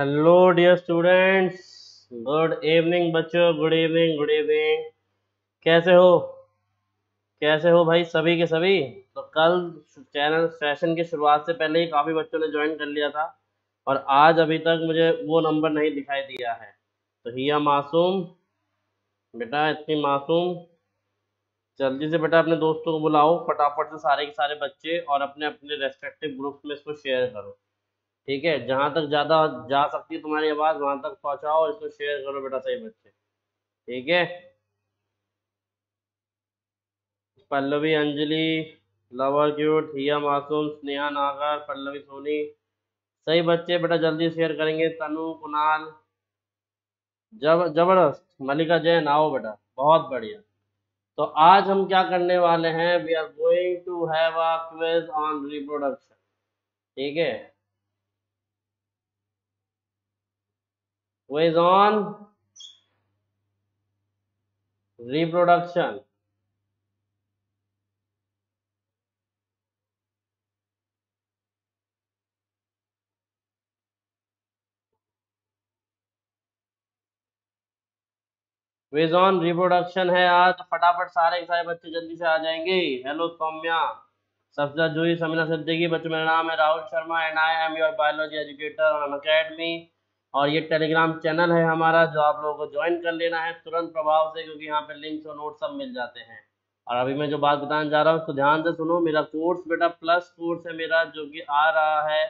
Hello dear students good evening बच्चों. Good evening good evening कैसे हो? कैसे हो भाई? सभी के सभी? तो कल चैनल सेशन की शुरुआत से पहले ही काफ़ी बच्चों ने ज्वाइन कर लिया था और आज अभी तक मुझे वो नंबर नहीं दिखाई दिया है। तो हिया मासूम। बेटा, इतनी मासूम। जल्दी से बेटा अपने दोस्तों को बुलाओ। फटाफट से सारे के सारे बच्चे और अपने अपने रेस्पेक्टिव ग्रुप्स में इसको शेयर करो। ठीक है? जहाँ तक ज़्यादा जा सकती है तुम्हारी आवाज़, वहाँ तक पहुंचाओ इसको शेयर करो बेटा सही बच्चे ठीक है? पल्लवी, अंजलि लवर क्यूट हिया, मासूम, स्नेहा, नागर, पल्लवी, सोनी। सही बच्चे, बेटा जल्दी शेयर करेंगे। तनु, कुणाल, जब, ज़बरदस्त। मलिका जैन, आओ बेटा। बहुत बढ़िया। तो आज हम क्या करने वाले हैं? We are going to have a quiz on reproduction ठीक है? Quiz on? Reproduction. Quiz on reproduction है आज। फटाफट सारे सारे बच्चे जल्दी से आ जाएँगे। हेलो सौम्या। सफजा, जूही, समीना सिद्दीकी, बच्चों, मेरा नाम है Rahul Sharma and I am your biology educator Unacademy और ये टेलीग्राम चैनल है हमारा, जो आप लोगों को ज्वाइन कर लेना है तुरंत प्रभाव से, क्योंकि यहाँ पे लिंक्स और नोट सब मिल जाते हैं। और अभी मैं जो बात बताने जा रहा हूँ, उसको ध्यान से सुनो। मेरा कोर्स बेटा प्लस कोर्स है मेरा, जो कि आ रहा है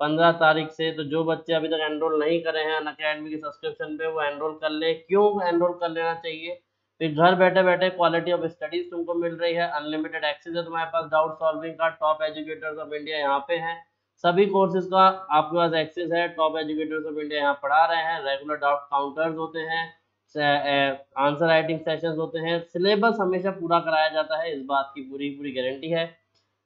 पंद्रह तारीख से तो जो बच्चे अभी तक एनरोल नहीं करे हैं अन अकेडमी के सब्सक्रिप्शन पे, वो एनरोल कर ले। क्यों एनरोल कर लेना चाहिए? फिर घर बैठे बैठे क्वालिटी ऑफ़ स्टडीज़ तुमको मिल रही है। अनलिमिटेड एक्सेस है तुम्हारे पास। डाउट सॉल्विंग का टॉप एजुकेटर्स ऑफ़ इंडिया यहाँ पे हैं। सभी कोर्सेज का आपके पास एक्सेस है। टॉप एजुकेटर्स ऑफ़ इंडिया यहाँ पढ़ा रहे हैं। रेगुलर डाउट काउंटर्स होते हैं। आंसर राइटिंग सेशंस होते हैं। सिलेबस हमेशा पूरा कराया जाता है। इस बात की पूरी पूरी गारंटी है।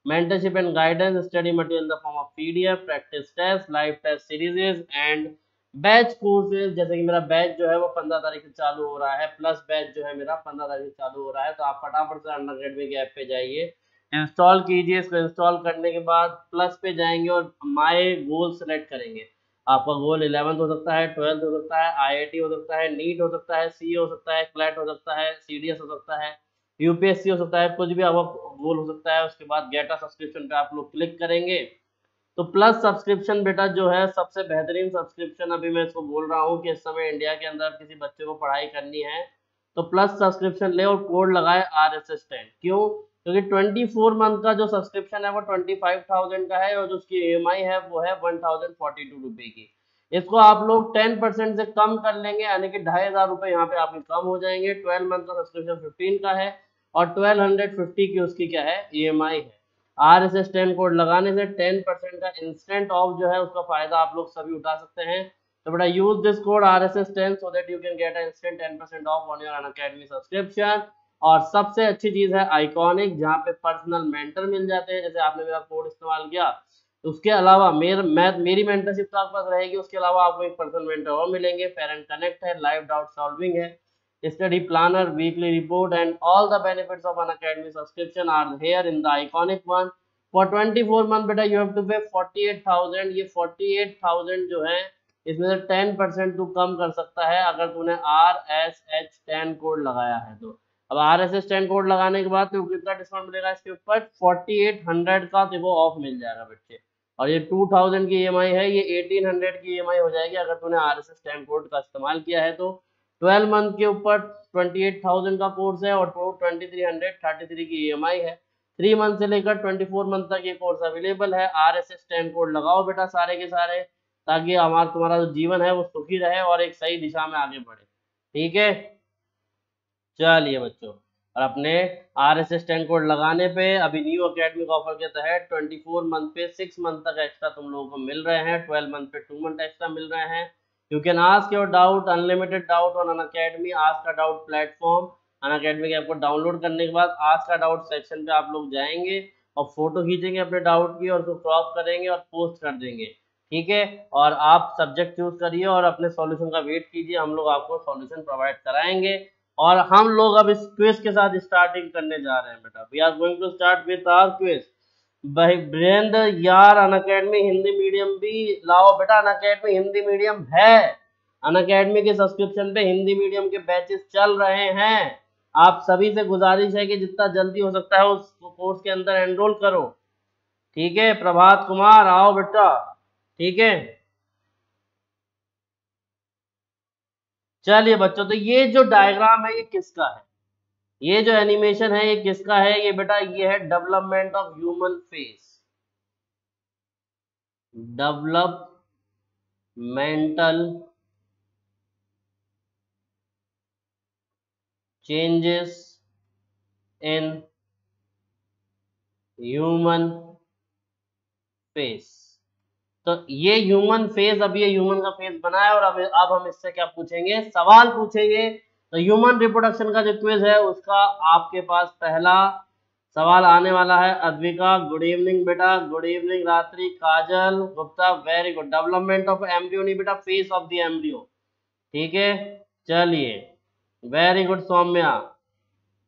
Mentorship and guidance study material form of PDF practice test live test series and batch courses जैसे कि मेरा बैच जो है वो पंद्रह तारीख से चालू हो रहा है। प्लस बैच जो है मेरा पंद्रह तारीख से चालू हो रहा है। तो आप फटाफट से अंडर अकेडमी के ऐप पे जाइए। इंस्टॉल कीजिए, इसको इंस्टॉल करने के बाद प्लस पे जाएँगे और माई गोल सेलेक्ट करेंगे। आपका गोल इलेवंथ हो सकता है ट्वेल्थ हो सकता है आईआईटी हो सकता है, नीट हो सकता है सी हो सकता है क्लैट हो सकता है सीडीएस हो सकता है यूपीएससी हो सकता है, कुछ भी आपका गोल हो सकता है, उसके बाद गेटा सब्सक्रिप्शन पे आप लोग क्लिक करेंगे। तो प्लस सब्सक्रिप्शन बेटा जो है, सबसे बेहतरीन सब्सक्रिप्शन अभी मैं इसको बोल रहा हूँ कि इस समय इंडिया के अंदर किसी बच्चे को पढ़ाई करनी है तो प्लस सब्सक्रिप्शन ले और कोड लगाए आर एस एस टेन क्यों? क्योंकि ट्वेंटी फोर मंथ का जो सब्सक्रिप्शन है वो ट्वेंटी फाइव थाउज़ेंड का है और जो उसकी ई है वो है वन थाउज़ेंड फोर्टी टू रुपए की। इसको आप लोग टेन परसेंट से कम कर लेंगे, यानी कि ढाई हज़ार रुपए यहाँ पे आपके कम हो जाएँगे। ट्वेल्व मंथ का सब्सक्रिप्शन फिफ्टीन का है और ट्वेल्व हंड्रेड फिफ्टी की उसकी क्या है? ई है। R S S ten code लगाने से टेन परसेंट का इंस्टेंट ऑफ़ जो है उसका फ़ायदा आप लोग सभी उठा सकते हैं। तो बेटा use this code R S S ten so that you can get instant ten percent off on your academy subscription और सबसे अच्छी चीज़ है आइकॉनिक जहाँ पे पर्सनल मेंटर मिल जाते हैं जैसे आपने मेरा कोड इस्तेमाल किया तो उसके अलावा मेर, मैं मेरी मेंटरशिप तो आपके पास रहेगी उसके अलावा आपको एक पर्सनल मेंटर और मिलेंगे पेरेंट कनेक्ट है लाइव डाउट सॉल्विंग है study planner weekly report and all the benefits of Unacademy subscription are here in the iconic one for 24 month बेटा यू हैव टू पे 48000 ये 48000 जो है इसमें से 10 परसेंट तू कम कर सकता है अगर तूने R S H ten code लगाया है तो। अब R S S ten code लगाने के बाद तो कितना डिस्काउंट मिलेगा इसके ऊपर? फोर्टी एट हंड्रेड का देखो ऑफ़ मिल जाएगा बच्चे। और ये टू थाउज़ेंड की ई e है, ये एटीन हंड्रेड की ई हो जाएगी अगर तूने R S S ten code का इस्तेमाल किया है तो। ट्वेल्व मंथ के ऊपर ट्वेंटी एट थाउज़ेंड का कोर्स है और twenty three hundred thirty three की ई e है। थ्री मंथ से लेकर ट्वेंटी फोर मंथ तक ये कोर्स अवेलेबल है। R S S ten code लगाओ बेटा सारे के सारे, ताकि हमारा, तुम्हारा जो जीवन है वो सुखी रहे और एक सही दिशा में आगे बढ़े। ठीक है? चलिए बच्चों, और अपने R S S ten code लगाने पे अभी न्यू अकेडमिक ऑफ़र के तहत ट्वेंटी फोर मंथ पे सिक्स मंथ तक एक्स्ट्रा तुम लोगों को मिल रहे हैं ट्वेल्व मंथ पे टू मंथ एक्स्ट्रा मिल रहे हैं। You can ask your doubt unlimited doubt on Unacademy आज का डाउट प्लेटफॉर्म अन अकेडमी के ऐप डाउनलोड करने के बाद आज का डाउट सेक्शन पे आप लोग जाएँगे और फ़ोटो खींचेंगे अपने डाउट की और उसको क्रॉप करेंगे और पोस्ट कर देंगे। ठीक है? और आप सब्जेक्ट चूज़ करिए और अपने सॉल्यूशन का वेट कीजिए, हम लोग आपको सॉल्यूशन प्रोवाइड कराएँगे। और हम लोग अब इस क्विज के साथ स्टार्टिंग करने जा रहे हैं बेटा। We are going to start with our quiz Virendra यार, अन अकेडमी हिंदी मीडियम भी लाओ बेटा। अन अकेडमी हिंदी मीडियम है। अन अकेडमी के सब्सक्रिप्शन पे हिंदी मीडियम के बैचेस चल रहे हैं। आप सभी से गुजारिश है कि जितना जल्दी हो सकता है उस कोर्स के अंदर एनरोल करो। ठीक है, प्रभात कुमार, आओ बेटा। ठीक है? चलिए बच्चों तो ये जो डायग्राम है, ये किसका है? ये जो एनिमेशन है, ये किसका है? ये बेटा, ये है development of human phase developmental changes in human phase तो ये ह्यूमन फेस अब ये ह्यूमन का फेस बना है और अब अब हम इससे क्या पूछेंगे? सवाल पूछेंगे। तो ह्यूमन रिप्रोडक्शन का जो क्विज है, उसका आपके पास पहला सवाल आने वाला है। अद्विका गुड इवनिंग बेटा। Good evening Ratri, Kajal, Gupta very good development of embryo नहीं बेटा फेस ऑफ़ द एम्ब्रियो ठीक है? चलिए। Very good Saumya.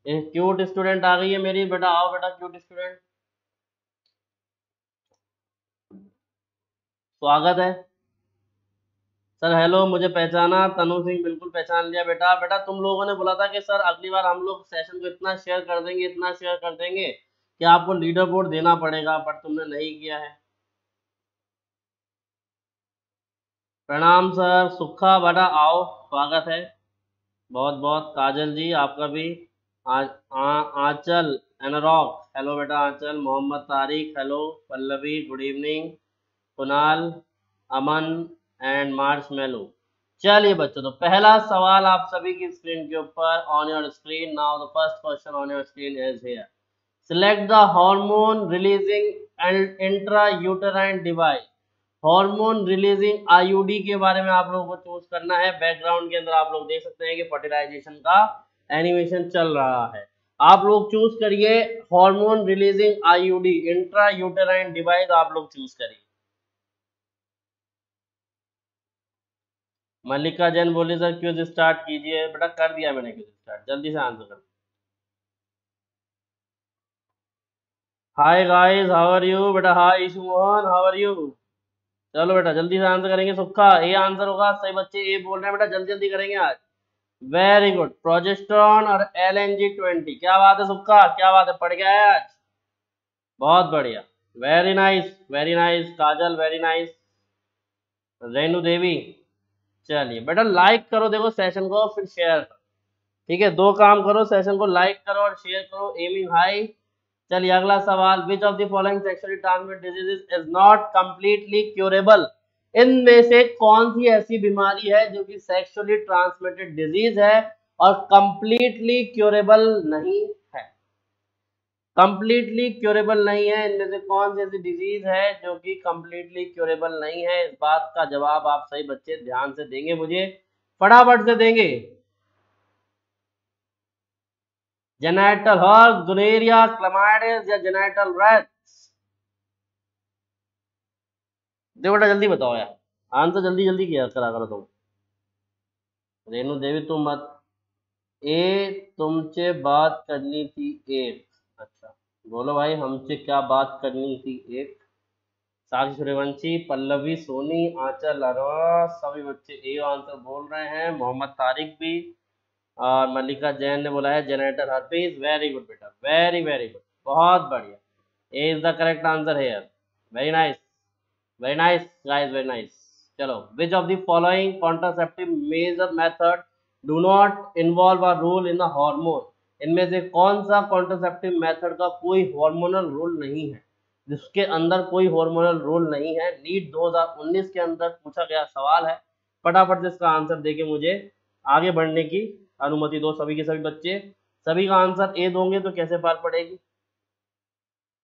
Cute student आ गई है मेरी। बेटा आओ बेटा क्यूट स्टूडेंट स्वागत है। सर हेलो मुझे पहचाना तनु सिंह, बिल्कुल पहचान लिया बेटा। बेटा, तुम लोगों ने बोला था कि सर, अगली बार हम लोग सेशन को इतना शेयर कर देंगे, इतना शेयर कर देंगे कि आपको लीडर बोर्ड देना पड़ेगा बट तुमने नहीं किया है। प्रणाम सर, सुखा बेटा आओ, स्वागत है। बहुत बहुत, काजल जी, आपका भी। आंचल एनरॉक हेलो बेटा, Anchal, Mohammad Tariq hello Pallavi good evening Kunal, Aman and Marshmello चलिए बच्चों तो पहला सवाल आप सभी की स्क्रीन के ऊपर on your screen now the first question on your screen is here hormone releasing and intra uterine device hormone releasing IUD के बारे में आप लोगों को चूज़ करना है। बैकग्राउंड के अंदर आप लोग देख सकते हैं कि फर्टिलाइजेशन का एनिमेशन चल रहा है। आप लोग चूज़ करिए hormone releasing IUD intra uterine device आप लोग चूज़ करिए। मल्लिका जैन बोले, सर, क्यों स्टार्ट कीजिए? बेटा, कर दिया मैंने क्यों स्टार्ट जल्दी से आंसर कर. Hi guys how are you बेटा hi Ishu Mohan how are you चलो बेटा, जल्दी से आंसर करेंगे। सुखा ए आंसर होगा। सही बच्चे ए बोल रहे हैं बेटा, जल्दी जल्दी करेंगे आज। वेरी गुड प्रोजेस्ट्रॉन और एल एन जी ट्वेंटी क्या बात है सुखा? क्या बात है? पढ़ गया है आज? बहुत बढ़िया। Very nice very nice Kajal very nice Renu Devi. चलिए, बेटा लाइक करो, देखो सेशन को, फिर शेयर करो। ठीक है, दो काम करो सेशन को लाइक करो और शेयर करो। एमिंग हाई चलिए अगला सवाल। Which of the following sexually transmit diseases is not completely curable इनमें से कौन सी ऐसी बीमारी है जो कि सेक्सुअली ट्रांसमिटेड डिज़ीज़ है और कंप्लीटली क्योरेबल नहीं? कंप्लीटली क्योरेबल नहीं है। इनमें से कौन सी ऐसी डिज़ीज़ है जो कि कंप्लीटली क्योरेबल नहीं है? इस बात का जवाब आप सही बच्चे ध्यान से देंगे। मुझे फटाफट से देंगे। जेनाइटल हर्ग गुनेरिया क्लमाइडिस या जेनाइटल रेट्स देखो बेटा, जल्दी बताओ यार। आंसर जल्दी जल्दी किया करा, करो, तुम। रेणु देवी, तुम मत। ए, तुमसे बात करनी थी एक बोलो भाई, हमसे क्या बात करनी थी? एक, साक्षी सूर्यवंशी, पल्लवी, सोनी, आंचल अरोड़ा सभी बच्चे ए आंसर बोल रहे हैं। मोहम्मद तारिक भी, और मल्लिका जैन ने बोला है जनरेटर हरपीस वेरी गुड बेटा वेरी वेरी गुड बहुत बढ़िया। A is the correct answer है very nice very nice guys very nice चलो which of the following contraceptive measure method do not involve a role in the hormone इनमें से कौन सा contraceptive method का कोई हार्मोनल रोल नहीं है? जिसके अंदर कोई हार्मोनल रोल नहीं है। नीट 2019 के अंदर पूछा गया सवाल है। फटाफट से इसका आंसर देके मुझे आगे बढ़ने की अनुमति दो सभी के सभी बच्चे। सभी का आंसर ए दोगे तो कैसे पार पड़ेगी?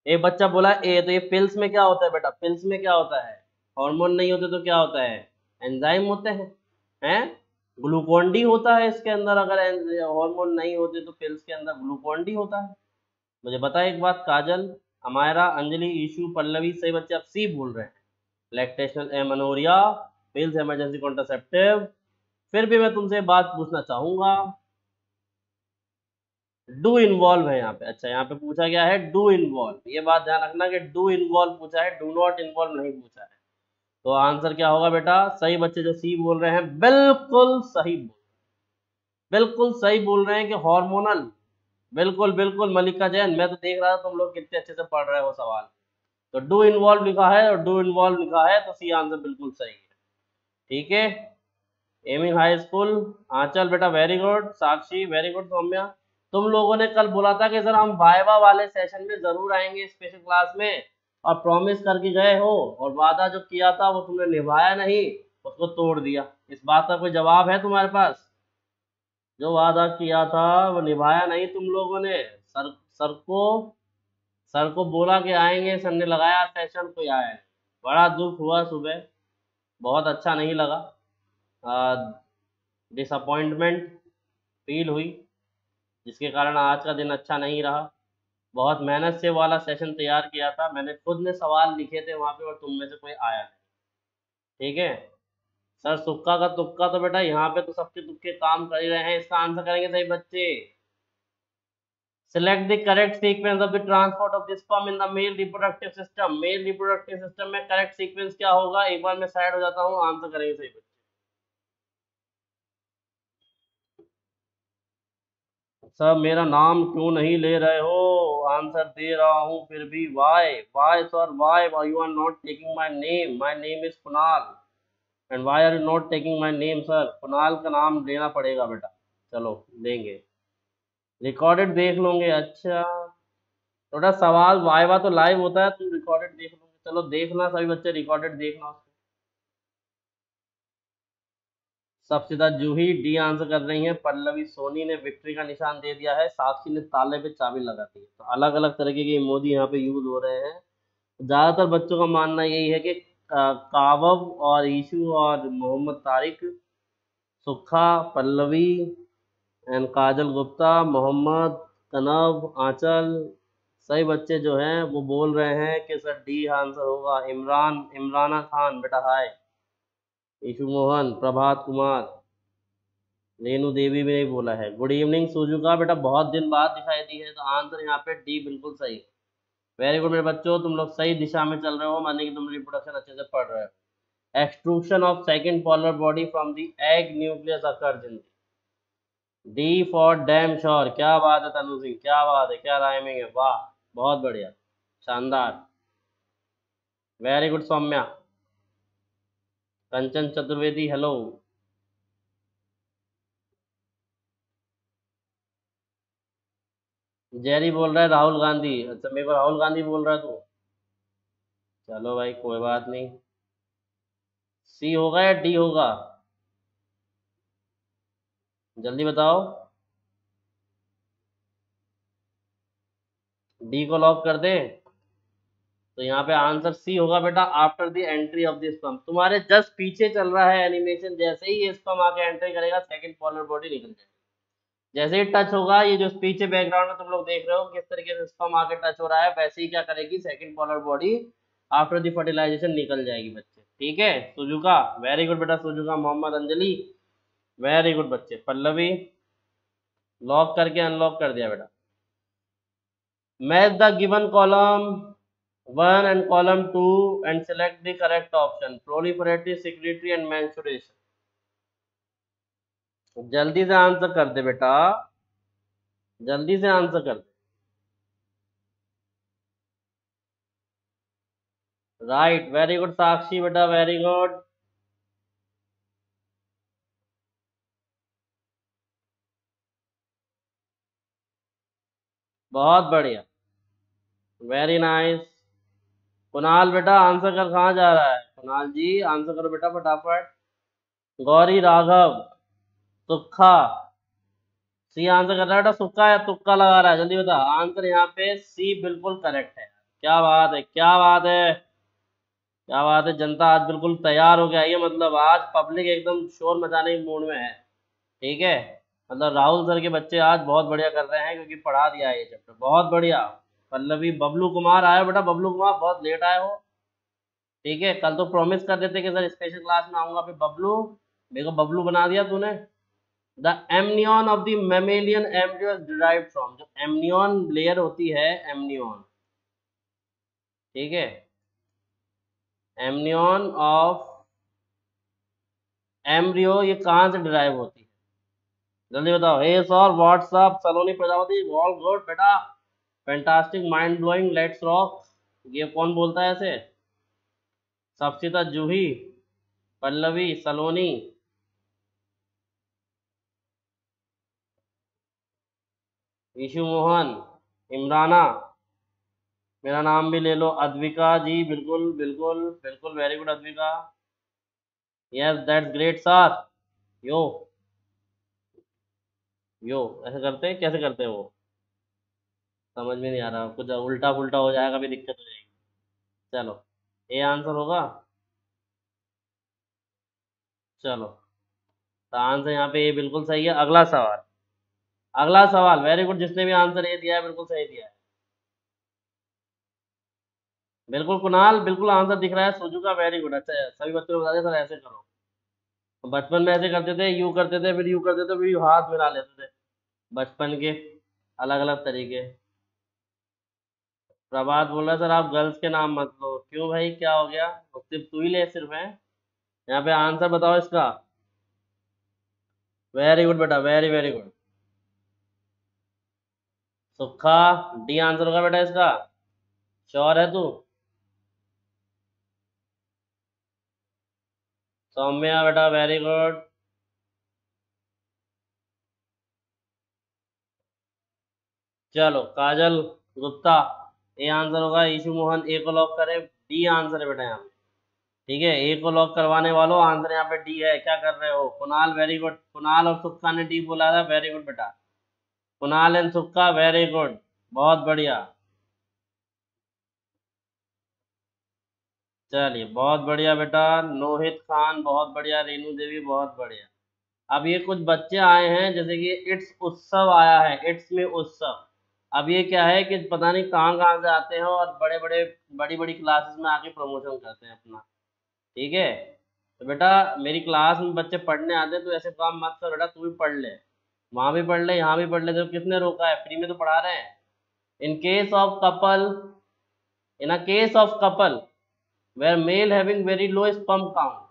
एक बच्चा बोला ए तो ये पिल्स में क्या होता है बेटा? पिल्स में क्या होता है? हार्मोन नहीं होते तो क्या होता है? एंजाइम होते हैं। हैं? ग्लूकोन डी होता है इसके अंदर, अगर हार्मोन नहीं होते तो पिल्स के अंदर ग्लूकोन डी होता है। मुझे बता एक बात, काजल, हमारा अंजलि, ईशु, पल्लवी, सही बच्चे आप सी बोल रहे हैं। Lactational amenorrhea pills emergency contraceptive फिर भी मैं तुमसे बात पूछना चाहूँगा। डू इन्वॉल्व है यहाँ पे। अच्छा यहाँ पे पूछा गया है डू इन्वॉल्व ये बात ध्यान रखना कि डू इन्वॉल्व पूछा है डू नॉट इन्वॉल्व नहीं पूछा है। तो आंसर क्या होगा बेटा? सही बच्चे जो सी बोल रहे हैं, बिल्कुल सही बोल बिल्कुल सही बोल रहे हैं कि हार्मोनल बिल्कुल बिल्कुल मलिका जैन, मैं तो देख रहा था तुम लोग कितने अच्छे से पढ़ रहे हो सवाल। तो डू इन्वॉल्व लिखा है और डू इन्वॉल्व लिखा है तो सी आंसर बिल्कुल सही है। ठीक है? एमिंग हाई स्कूल आंचल बेटा very good Sakshi very good Saumya. तुम लोगों ने कल बोला था कि सर हम वाइवा वाले सेशन में ज़रूर आएँगे स्पेशल क्लास में। और प्रॉमिस करके गए हो और वादा जो किया था वो तुमने निभाया नहीं, उसको तोड़ दिया। इस बात का कोई जवाब है तुम्हारे पास? जो वादा किया था वो निभाया नहीं तुम लोगों ने। सर सर को सर को बोला कि आएँगे, सर ने लगाया सेशन कोई आया बड़ा दुख हुआ सुबह। बहुत अच्छा नहीं लगा। डिसअपॉइंटमेंट फील हुई, जिसके कारण आज का दिन अच्छा नहीं रहा। बहुत मेहनत से वाला सेशन तैयार किया था। मैंने खुद ने सवाल लिखे थे वहाँ पे और तुम में से कोई आया नहीं। ठीक है? सर, सुक्का का तुक्का तो बेटा यहाँ पे तो सबके तुक्के काम कर ही रहे हैं। इसका आंसर करेंगे सही बच्चे। Select the correct sequence of the transport of this sperm in the male reproductive system. Male reproductive system में correct sequence क्या होगा? एक बार मैं साइड हो जाता हूँ आंसर करेंगे सही बच्चे। सर मेरा नाम क्यों नहीं ले रहे हो? आंसर दे रहा हूँ, फिर भी why why sir why why you are not taking my name my name is Kunal and why are you not taking my name sir Kunal का नाम लेना पड़ेगा बेटा। चलो, लेंगे। रिकॉर्डेड देख लोगे। अच्छा। थोड़ा सवाल वाइवा तो लाइव होता है तुम रिकॉर्डेड देख लोगे। चलो, देखना सभी बच्चे रिकॉर्डेड देखना। सबसे ज़्यादा जूही डी आंसर कर रही है, पल्लवी सोनी ने विक्ट्री का निशान दे दिया है साक्षी ने ताले पे चाबी लगा दी तो अलग अलग तरीके के इमोजी यहाँ पे यूज़ हो रहे हैं। ज़्यादातर बच्चों का मानना यही है कि कावब और ईशु और मोहम्मद तारिक सुखा पल्लवी एंड काजल गुप्ता, मोहम्मद कनब आंचल सही बच्चे जो हैं, वो बोल रहे हैं कि सर डी आंसर होगा, इमरान, इमराना खान, बेटा हाय। ईशु मोहन, प्रभात कुमार। रेणु देवी भी नहीं बोला है। गुड इवनिंग सुजुका बेटा, बहुत दिन बाद दिखाई दी है तो आंसर यहाँ पे डी बिल्कुल सही। वेरी गुड मेरे बच्चों, तुम लोग सही दिशा में चल रहे हो, माने कि तुम रिप्रोडक्शन अच्छे से पढ़ रहे हो। Extrusion of second polar body from the egg nucleus occurs in D for damn sure क्या बात है, तनु सिंह क्या बात है, क्या राइमिंग है, वाह, बहुत बढ़िया, शानदार। Very good Saumya. Kanchan Chaturvedi hello Jerry बोल रहा है राहुल गांधी। अच्छा मेरे को राहुल गांधी बोल रहा है तू। चलो भाई, कोई बात नहीं। सी होगा या डी होगा? जल्दी बताओ। डी को लॉक कर दे। तो यहाँ पे आंसर सी होगा बेटा after the entry of this sperm तुम्हारे जस्ट पीछे चल रहा है एनिमेशन जैसे ही ये स्पम आके एंट्री करेगा सेकंड पॉलर बॉडी निकल जाएगी। जैसे ही टच होगा, ये जो पीछे बैकग्राउंड में तुम लोग देख रहे हो, किस तरीके से स्पम आके टच हो रहा है, वैसे ही क्या करेगी second polar body after the fertilization निकल जाएगी बच्चे। ठीक है? सुजुका वेरी गुड बेटा, Suzuka, Mohammad, Anjali very good बच्चे। पल्लवी लॉक करके अनलॉक कर दिया बेटा। Match the given column one and column two and select the correct option. Proliferatory secretory and mensuration. जल्दी से आंसर कर दे बेटा। जल्दी से आंसर कर दे। राइट वेरी गुड साक्षी बेटा वेरी गुड बहुत बढ़िया। वेरी नाइस कुणाल बेटा आंसर कर, कहाँ जा रहा है? कुणाल जी आंसर करो बेटा फटाफट। गौरी राघव सुखा सी आंसर कर रहा है बेटा सुखा या तुक्का लगा रहा है? जल्दी बता आंसर यहाँ पे सी बिल्कुल करेक्ट है। क्या बात है, क्या बात है। क्या बात है, जनता आज बिल्कुल तैयार हो गया ये मतलब आज पब्लिक एकदम शोर मचाने के मूड में है। ठीक है? मतलब राहुल सर के बच्चे आज बहुत बढ़िया कर रहे हैं, क्योंकि पढ़ा दिया है ये चैप्टर बहुत बढ़िया। पल्लवी, बबलू कुमार आए बेटा, बबलू कुमार बहुत लेट आए हो। ठीक है, कल तो प्रॉमिस कर देते कि सर स्पेशल क्लास में आऊँगा। फिर बबलू को बबलू बना दिया तूने। The amnion of the mammalian embryo derive from जो एमनियन लेयर होती है एमनियन ठीक है? एमनियन ऑफ़ एम्ब्रियो ये कहाँ से डिराइव होती है? जल्दी बताओ। Hey sir what's up Saloni Prajapati all good बेटा। Fantastic mind blowing let's rock ये कौन बोलता है ऐसे? सप्सिता, जूही, पल्लवी, सलोनी। ईशु मोहन, इमराना। मेरा नाम भी ले लो, अद्विका जी, बिल्कुल बिल्कुल बिल्कुल very good Advika. Yes that's great sir yo yo ऐसे करते कैसे करते हैं वो? समझ में नहीं आ रहा कुछ उल्टा पुल्टा हो जाएगा, भी दिक्कत हो जाएगी। चलो ए आंसर होगा? चलो तो आंसर यहाँ पे ये बिल्कुल सही है। अगला सवाल। अगला सवाल वेरी गुड जिसने भी आंसर ये दिया है, बिल्कुल सही दिया है। बिल्कुल कुणाल, बिल्कुल आंसर दिख रहा है। सोजू का वेरी गुड अच्छा सभी बच्चों को बता दें सर, ऐसे करो। बचपन में ऐसे करते थे, यू करते थे, फिर यू करते थे, फिर यू हाथ मिला लेते थे। बचपन के अलग अलग तरीके। प्रभात बोल रहा सर, आप गर्ल्स के नाम मत लो। क्यों भाई? क्या हो गया? सिर्फ़ तू ही ले सिर्फ़, है? यहाँ पे आंसर बताओ इसका। वेरी गुड बेटा very very good Sukha D answer होगा बेटा इसका। श्योर है तू? सौम्या बेटा वेरी गुड चलो, काजल, गुप्ता ए आंसर होगा ईशु मोहन ए को लॉक करें डी आंसर है बेटा यहाँ ठीक है ए को लॉक करवाने वालों आंसर यहाँ पे डी है। क्या कर रहे हो? कुणाल वेरी गुड कुणाल और सुक्का ने डी बोला था वेरी गुड बेटा। Kunal and Sukka very good बहुत बढ़िया। चलिए, बहुत बढ़िया बेटा। नोहित खान, बहुत बढ़िया। रेनू देवी, बहुत बढ़िया। अब ये कुछ बच्चे आए हैं, जैसे कि इट्स उत्सव आया है, इट्स में उत्सव। अब ये क्या है कि पता नहीं कहाँ कहाँ से आते हैं और बड़े बड़े बड़ी बड़ी क्लासेस में आके प्रमोशन करते हैं अपना। ठीक है? तो बेटा, मेरी क्लास में बच्चे पढ़ने आते हैं तो ऐसे काम मत कर बेटा, तू भी पढ़ ले। वहाँ भी पढ़ ले, यहाँ भी पढ़ ले तो किसने रोका है? फ्री में तो पढ़ा रहे हैं। In case of couple in a case of couple where male having very low sperm count,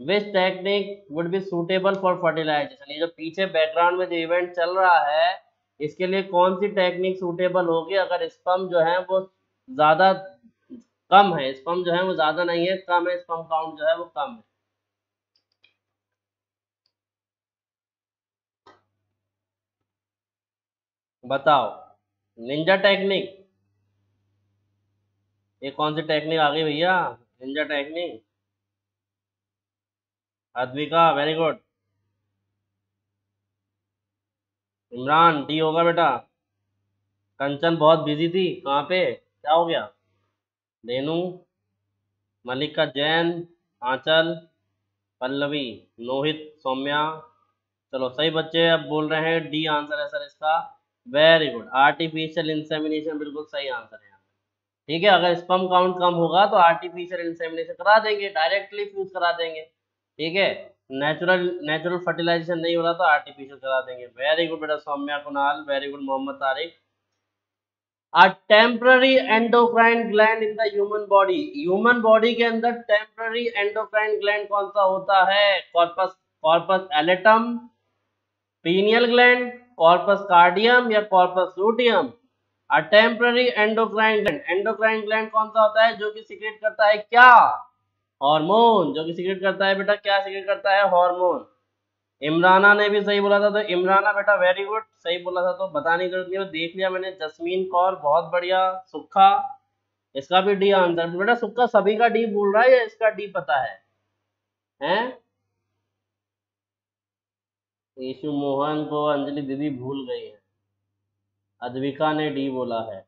which technique would be suitable for fertilization? ये जो पीछे बैकग्राउंड में जो इवेंट चल रहा है इसके लिए कौन सी टेक्निक सूटेबल होगी? अगर स्पम जो है वो ज़्यादा कम है स्पम जो है वो ज़्यादा नहीं है, कम है स्पम काउंट जो है वो कम है। बताओ निंजा टेक्निक ये कौन सी टेक्निक आ गई भैया? Ninja technique Advika very good Imran D होगा बेटा। कंचन बहुत बिज़ी थी। कहाँ पे? क्या हो गया? रेनू मलिका जैन, आंचल, पल्लवी नोहित सौम्या। चलो, सही बच्चे अब बोल रहे हैं। डी आंसर है सर इसका। वेरी गुड आर्टिफिशियल इंसेमिनेशन बिल्कुल सही आंसर है ठीक है, अगर स्पम काउंट कम होगा तो आर्टिफिशियल इंसेमिनेशन करा देंगे। डायरेक्टली फ्यूज करा देंगे। ठीक है? नेचुरल नेचुरल फर्टिलाइजेशन नहीं हो रहा तो आर्टिफिशियल करा देंगे। वेरी गुड बेटा Saumya Kunal very good Mohammad Tariq. Temporary endocrine gland in the human body human body के अंदर टेम्प्ररी एंडोक्राइन ग्लैंड कौन सा होता है? Corpus corpus allatum pineal gland corpus cardiacum या corpus luteum temporary endocrine gland endocrine gland कौन सा होता है? जो कि सीक्रेट करता है क्या? हार्मोन जो कि सिक्रेट करता है बेटा, क्या सिक्रेट करता है? हार्मोन इमराना ने भी सही बोला था तो इमराना बेटा वेरी गुड सही बोला था तो बताने की ज़रूरत नहीं देख लिया मैंने। जसमीन कौर, बहुत बढ़िया सुखा इसका भी डी आंसर बेटा सुखा सभी का डी बोल रहा है या इसका डी पता है? हैं? यीशु मोहन को अंजलि दीदी भूल गई है। अद्विका ने डी बोला है।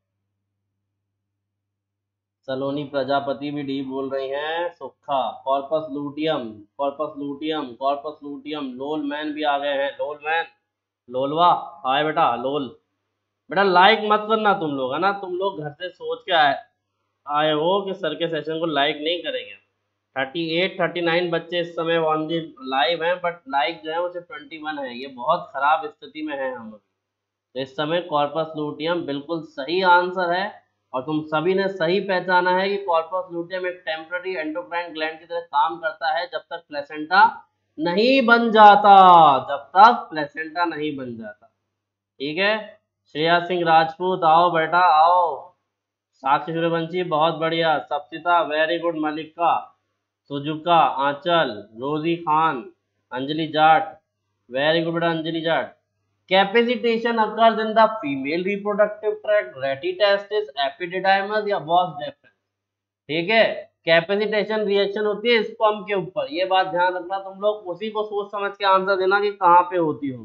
सलोनी प्रजापति भी डी बोल रही हैं Sukha corpus luteum corpus luteum corpus luteum, lol man भी आ गए हैं, लोल मैन, लोलवा, आए बेटा, लोल। बेटा लाइक मत करना तुम लोग, है ना? तुम लोग घर से सोच के आए आए हो कि सर के सेशन को लाइक नहीं करेंगे। थर्टी एट थर्टी नाइन बच्चे इस समय ऑन दी लाइव हैं बट लाइक जो है वो सिर्फ़ ट्वेंटी वन है। ये बहुत ख़राब स्थिति में है हम तो इस समय कॉर्पस लूटियम बिल्कुल सही आंसर है। और तुम सभी ने सही पहचाना है कि कॉर्पस लूटियम एक टेम्पररी एंडोक्राइन ग्लैंड की तरह काम करता है जब तक प्लेसेंटा नहीं बन जाता। जब तक प्लेसेंटा नहीं बन जाता। ठीक है? श्रेया सिंह राजपूत, आओ बेटा, आओ। साक्षी सूर्यवंशी, बहुत बढ़िया। सप्सिता वेरी गुड मलिका सुजुका, आंचल, रोजी खान, अंजलि जाट वेरी गुड बेटा, Anjali Jat. Capacitation occurs in the female reproductive tract rete testis epididymis या वॉस डिफरेंस ठीक है? कैपेसिटेशन रिएक्शन होती है स्पर्म के ऊपर। ये बात ध्यान रखना तुम लोग। उसी को सोच समझ के आंसर देना कि कहाँ पे होती हो।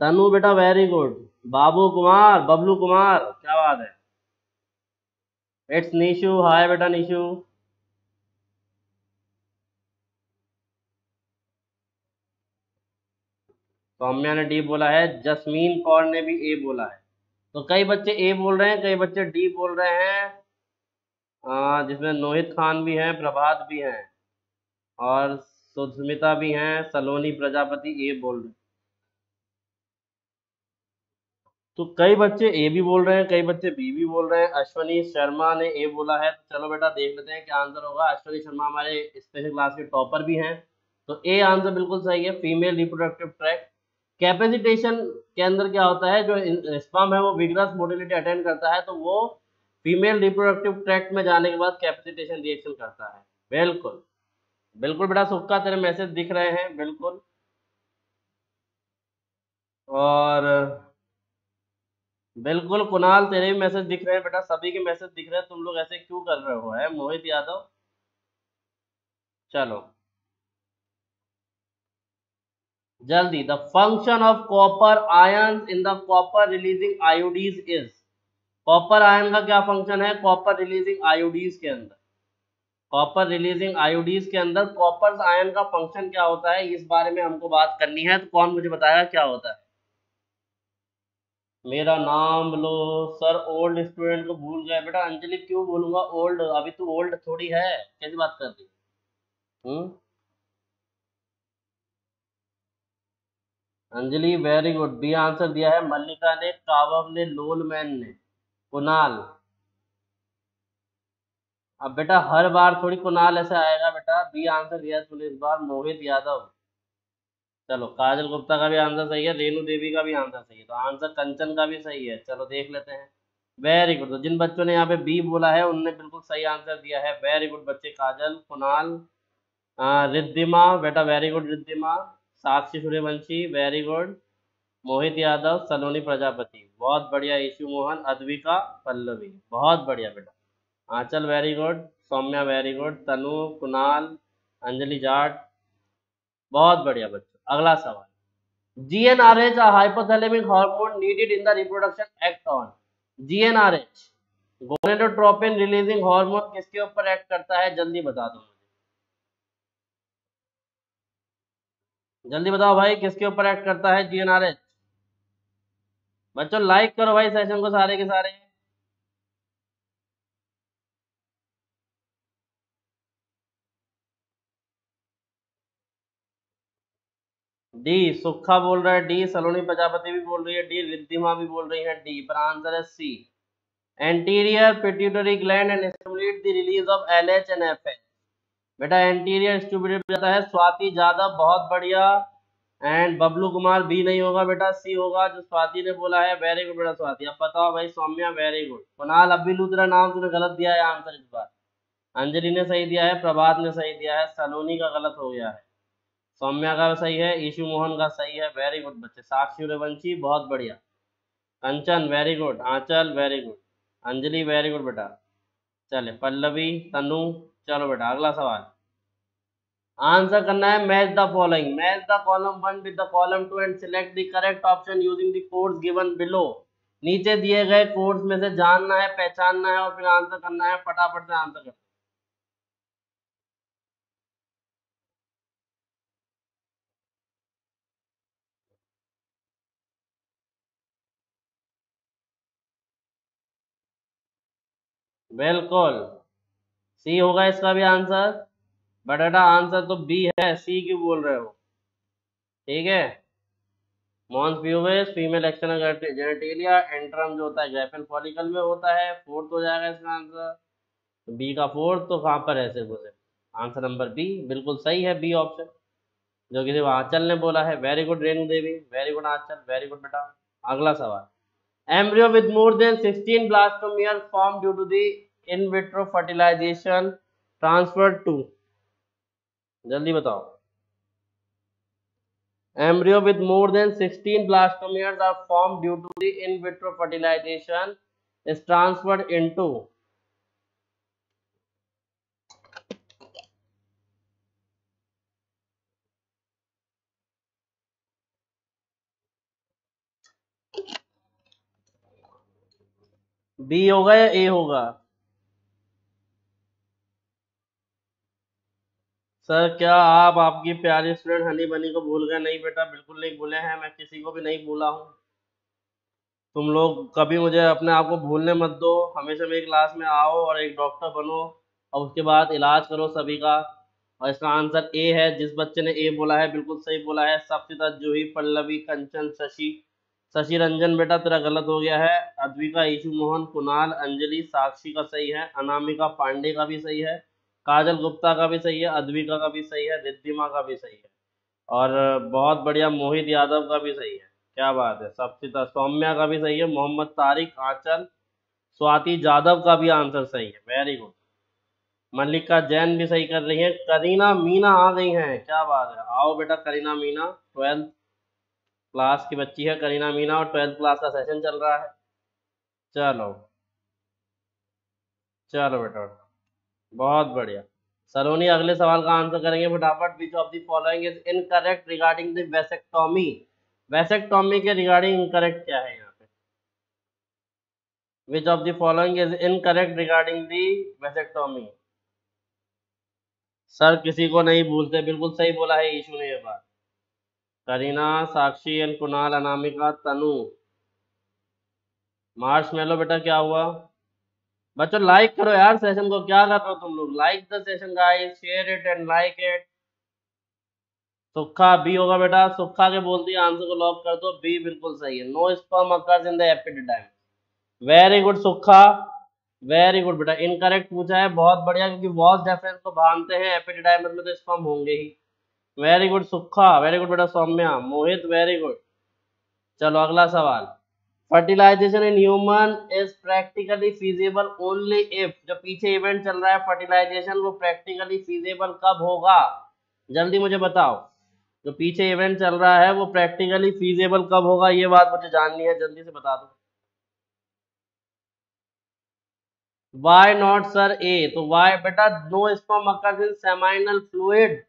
तनु बेटा वेरी गुड बाबू कुमार, बबलू कुमार, क्या बात है? इट्स निशु हाय बेटा निशु सौम्या ने डी बोला है, जसमीन कौर ने भी ए बोला है। तो कई बच्चे ए बोल रहे हैं, कई बच्चे डी बोल रहे हैं। जिसमें नोहित खान भी हैं, प्रभात भी हैं, और सुस्मिता भी हैं, सलोनी प्रजापति ए बोल रहे हैं। तो कई बच्चे ए भी बोल रहे हैं, कई बच्चे बी भी बोल रहे हैं। अश्वनी शर्मा ने ए बोला है। तो चलो बेटा, देख लेते हैं क्या आंसर होगा। अश्वनी शर्मा हमारे स्पेशल क्लास के टॉपर भी हैं। तो ए आंसर बिल्कुल सही है फीमेल रिप्रोडक्टिव ट्रैक कैपेसिटेशन के अंदर क्या होता है, जो स्पम है वो विग्रस मोटिलिटी अटेंड करता है तो वो फीमेल रिप्रोडक्टिव ट्रैक्ट में जाने के बाद कैपेसिटेशन रिएक्शन करता है। बिल्कुल। बिल्कुल बेटा सुक्का तेरे मैसेज दिख रहे हैं, बिल्कुल। और बिल्कुल कुणाल, तेरे भी मैसेज दिख रहे हैं बेटा, सभी के मैसेज दिख रहे हैं, तुम लोग ऐसे क्यों कर रहे हो, है? मोहित यादव? चलो। जल्दी the function of copper ion in the copper releasing IUDs is copper ion का क्या फ़ंक्शन है? कॉपर रिलीजिंग आयोडीज के अंदर। कॉपर रिलीजिंग आयोडीज के अंदर कॉपर आयन का फ़ंक्शन क्या होता है? इस बारे में हमको बात करनी है तो कौन मुझे बताएगा क्या होता है? मेरा नाम लो सर ओल्ड स्टूडेंट को भूल गए, बेटा अंजलि क्यों भूलूँगा ओल्ड अभी तो ओल्ड थोड़ी है, कैसी बात कर रही हम्म? Anjali very good B answer दिया है मल्लिका ने कावव ने लोलमैन ने, कुणाल। अब बेटा, हर बार थोड़ी कुनाल ऐसे आएगा बेटा। बी आंसर दिया तूने इस बार, मोहित यादव। चलो, काजल गुप्ता का भी आंसर सही है, रेणु देवी का भी आंसर सही है। तो आंसर कंचन का भी सही है। चलो, देख लेते हैं। वेरी गुड तो जिन बच्चों ने यहाँ पे बी बोला है, उनने बिल्कुल सही आंसर दिया है। वेरी गुड बच्चे, काजल, कुणाल रिद्धिमा। बेटा very good Riddhima. Sakshi Suryavanshi very good Mohit Yadav, Saloni Prajapati. बहुत बढ़िया ईशु मोहन, अद्विका, पल्लवी। बहुत बढ़िया बेटा। Anchal very good Saumya very good Tanu, Kunal, Anjali Jat. बहुत बढ़िया बच्चों। अगला सवाल। GnRH hypothalamic hormone needed in the reproduction act on GnRH gonadotropin releasing hormone किसके ऊपर एक्ट करता है? जल्दी बता दो जल्दी बताओ भाई, किसके ऊपर एक्ट करता है जीएनआरएच बच्चों लाइक करो भाई सेशन को सारे के सारे। डी सुखा बोल रहा है डी सलोनी प्रजापति भी बोल रही है डी रिद्धिमा भी बोल रही है डी पर आंसर है C anterior pituitary gland and stimulate the release of LH and FH बेटा एंटीरियर स्टूबिलिट जाता है, स्वाति यादव बहुत बढ़िया। एंड बबलू कुमार बी नहीं होगा बेटा सी होगा, जो स्वाति ने बोला है वेरी गुड बेटा स्वाति। अब बताओ भाई, सौम्या वेरी गुड कुणाल अभी लूतरा नाम तुमने गलत दिया है आंसर इस बार। अंजलि ने सही दिया है, प्रभात ने सही दिया है, सलोनी का गलत हो गया है। सौम्या का सही है, ईशु मोहन का सही है वेरी गुड बच्चे। साक्षी रवंशी, बहुत बढ़िया। Kanchan very good Anchal very good Anjali very good बेटा। चले, पल्लवी, तनु चलो बेटा, अगला सवाल। आंसर करना है match the following match the column one with the column two and select the correct option using the codes given below नीचे दिए गए कोड्स में से जानना है, पहचानना है और फिर आंसर करना है। फटाफट से आंसर करना बिल्कुल। सी होगा इसका भी आंसर। बट आंसर तो बी है। सी क्यों बोल रहे हो? ठीक है? Mons pubis female external genitalia antrum जो होता है ग्रेफिन फॉलिकल में होता है फोर्थ हो जाएगा इसका आंसर। बी का फोर्थ तो कहाँ पर है सिर्फ़ उसे आंसर नंबर बी बिल्कुल सही है बी ऑप्शन जो किसी आंचल ने बोला है very good Renu Devi. Very good Anchal very good बेटा। अगला सवाल। Embryo with more than 16 blastomere form due to the in vitro fertilization transfer to जल्दी बताओ। Embryo with more than sixteen blastomeres are form due to the in vitro fertilization is transferred into B होगा या ए होगा? Sir, क्या आप आपकी प्यारी student Honey Bunny को भूल गए? नहीं बेटा, बिल्कुल नहीं भूले हैं, मैं किसी को भी नहीं भूला हूँ। तुम लोग कभी मुझे अपने आप को भूलने मत दो। हमेशा मेरी क्लास में आओ और एक डॉक्टर बनो और उसके बाद इलाज करो सभी का। और इसका आंसर ए है, जिस बच्चे ने ए बोला है, बिल्कुल सही बोला है। सप्तिता जूही, पल्लवी, कंचन, शशि। शशि रंजन बेटा, तेरा गलत हो गया है। अद्विका ईशु मोहन, कुणाल, अंजलि, साक्षी का सही है। अनामिका पांडे का भी सही है। काजल गुप्ता का भी सही है, अद्विका का भी सही है, रिद्धिमा का भी सही है। और बहुत बढ़िया मोहित यादव का भी सही है। क्या बात है सप्तिता सौम्या का भी सही है, मोहम्मद तारिक, आंचल, स्वाति जादव का भी आंसर सही है। वेरी गुड मल्लिका जैन भी सही कर रही है। करीना मीना आ गई हैं। क्या बात है। आओ बेटा करीना मीना ट्वेल्थ क्लास की बच्ची है करीना मीना और ट्वेल्थ क्लास का सेशन चल रहा है। चलो। चलो बेटा। बहुत बढ़िया। सलोनी, अगले सवाल का आंसर करेंगे फटाफट। Which of the following is incorrect regarding the vasectomy vasectomy के रिगार्डिंग इनकरेक्ट क्या है यहाँ पे? Which of the following is incorrect regarding the vasectomy sir किसी को नहीं भूलते। बिल्कुल सही बोला है, ईशु ने ये बात। करीना, साक्षी एंड कुणाल, अनामिका, तनु। मार्च मेलो बेटा, क्या हुआ? बच्चों लाइक करो यार सेशन को। क्या कर रहे हो तुम लोग? Like the session guys share it and like it Sukha B होगा बेटा। सुखा के बोलती है आंसर को लॉक कर दो। बी बिल्कुल सही है। No sperm occurs in the epididymis very good Sukha very good बेटा। इनकरेक्ट पूछा है। बहुत बढ़िया, क्योंकि वॉस डेफरेंस को भानते हैं। एपिडिडाइमस में तो स्पर्म होंगे ही। Very good Sukha very good बेटा, सौम्या। मोहित वेरी गुड चलो, अगला सवाल। Fertilization in human is practically feasible only if जो पीछे इवेंट चल रहा है फर्टिलाइजेशन वो प्रैक्टिकली फीजेबल कब होगा? जल्दी मुझे बताओ। जो पीछे इवेंट चल रहा है, वो प्रैक्टिकली फीजेबल कब होगा? ये बात मुझे जाननी है, जल्दी से बता दो। वाई नॉट सर ए तो वाई बेटा no occurs in seminal fluid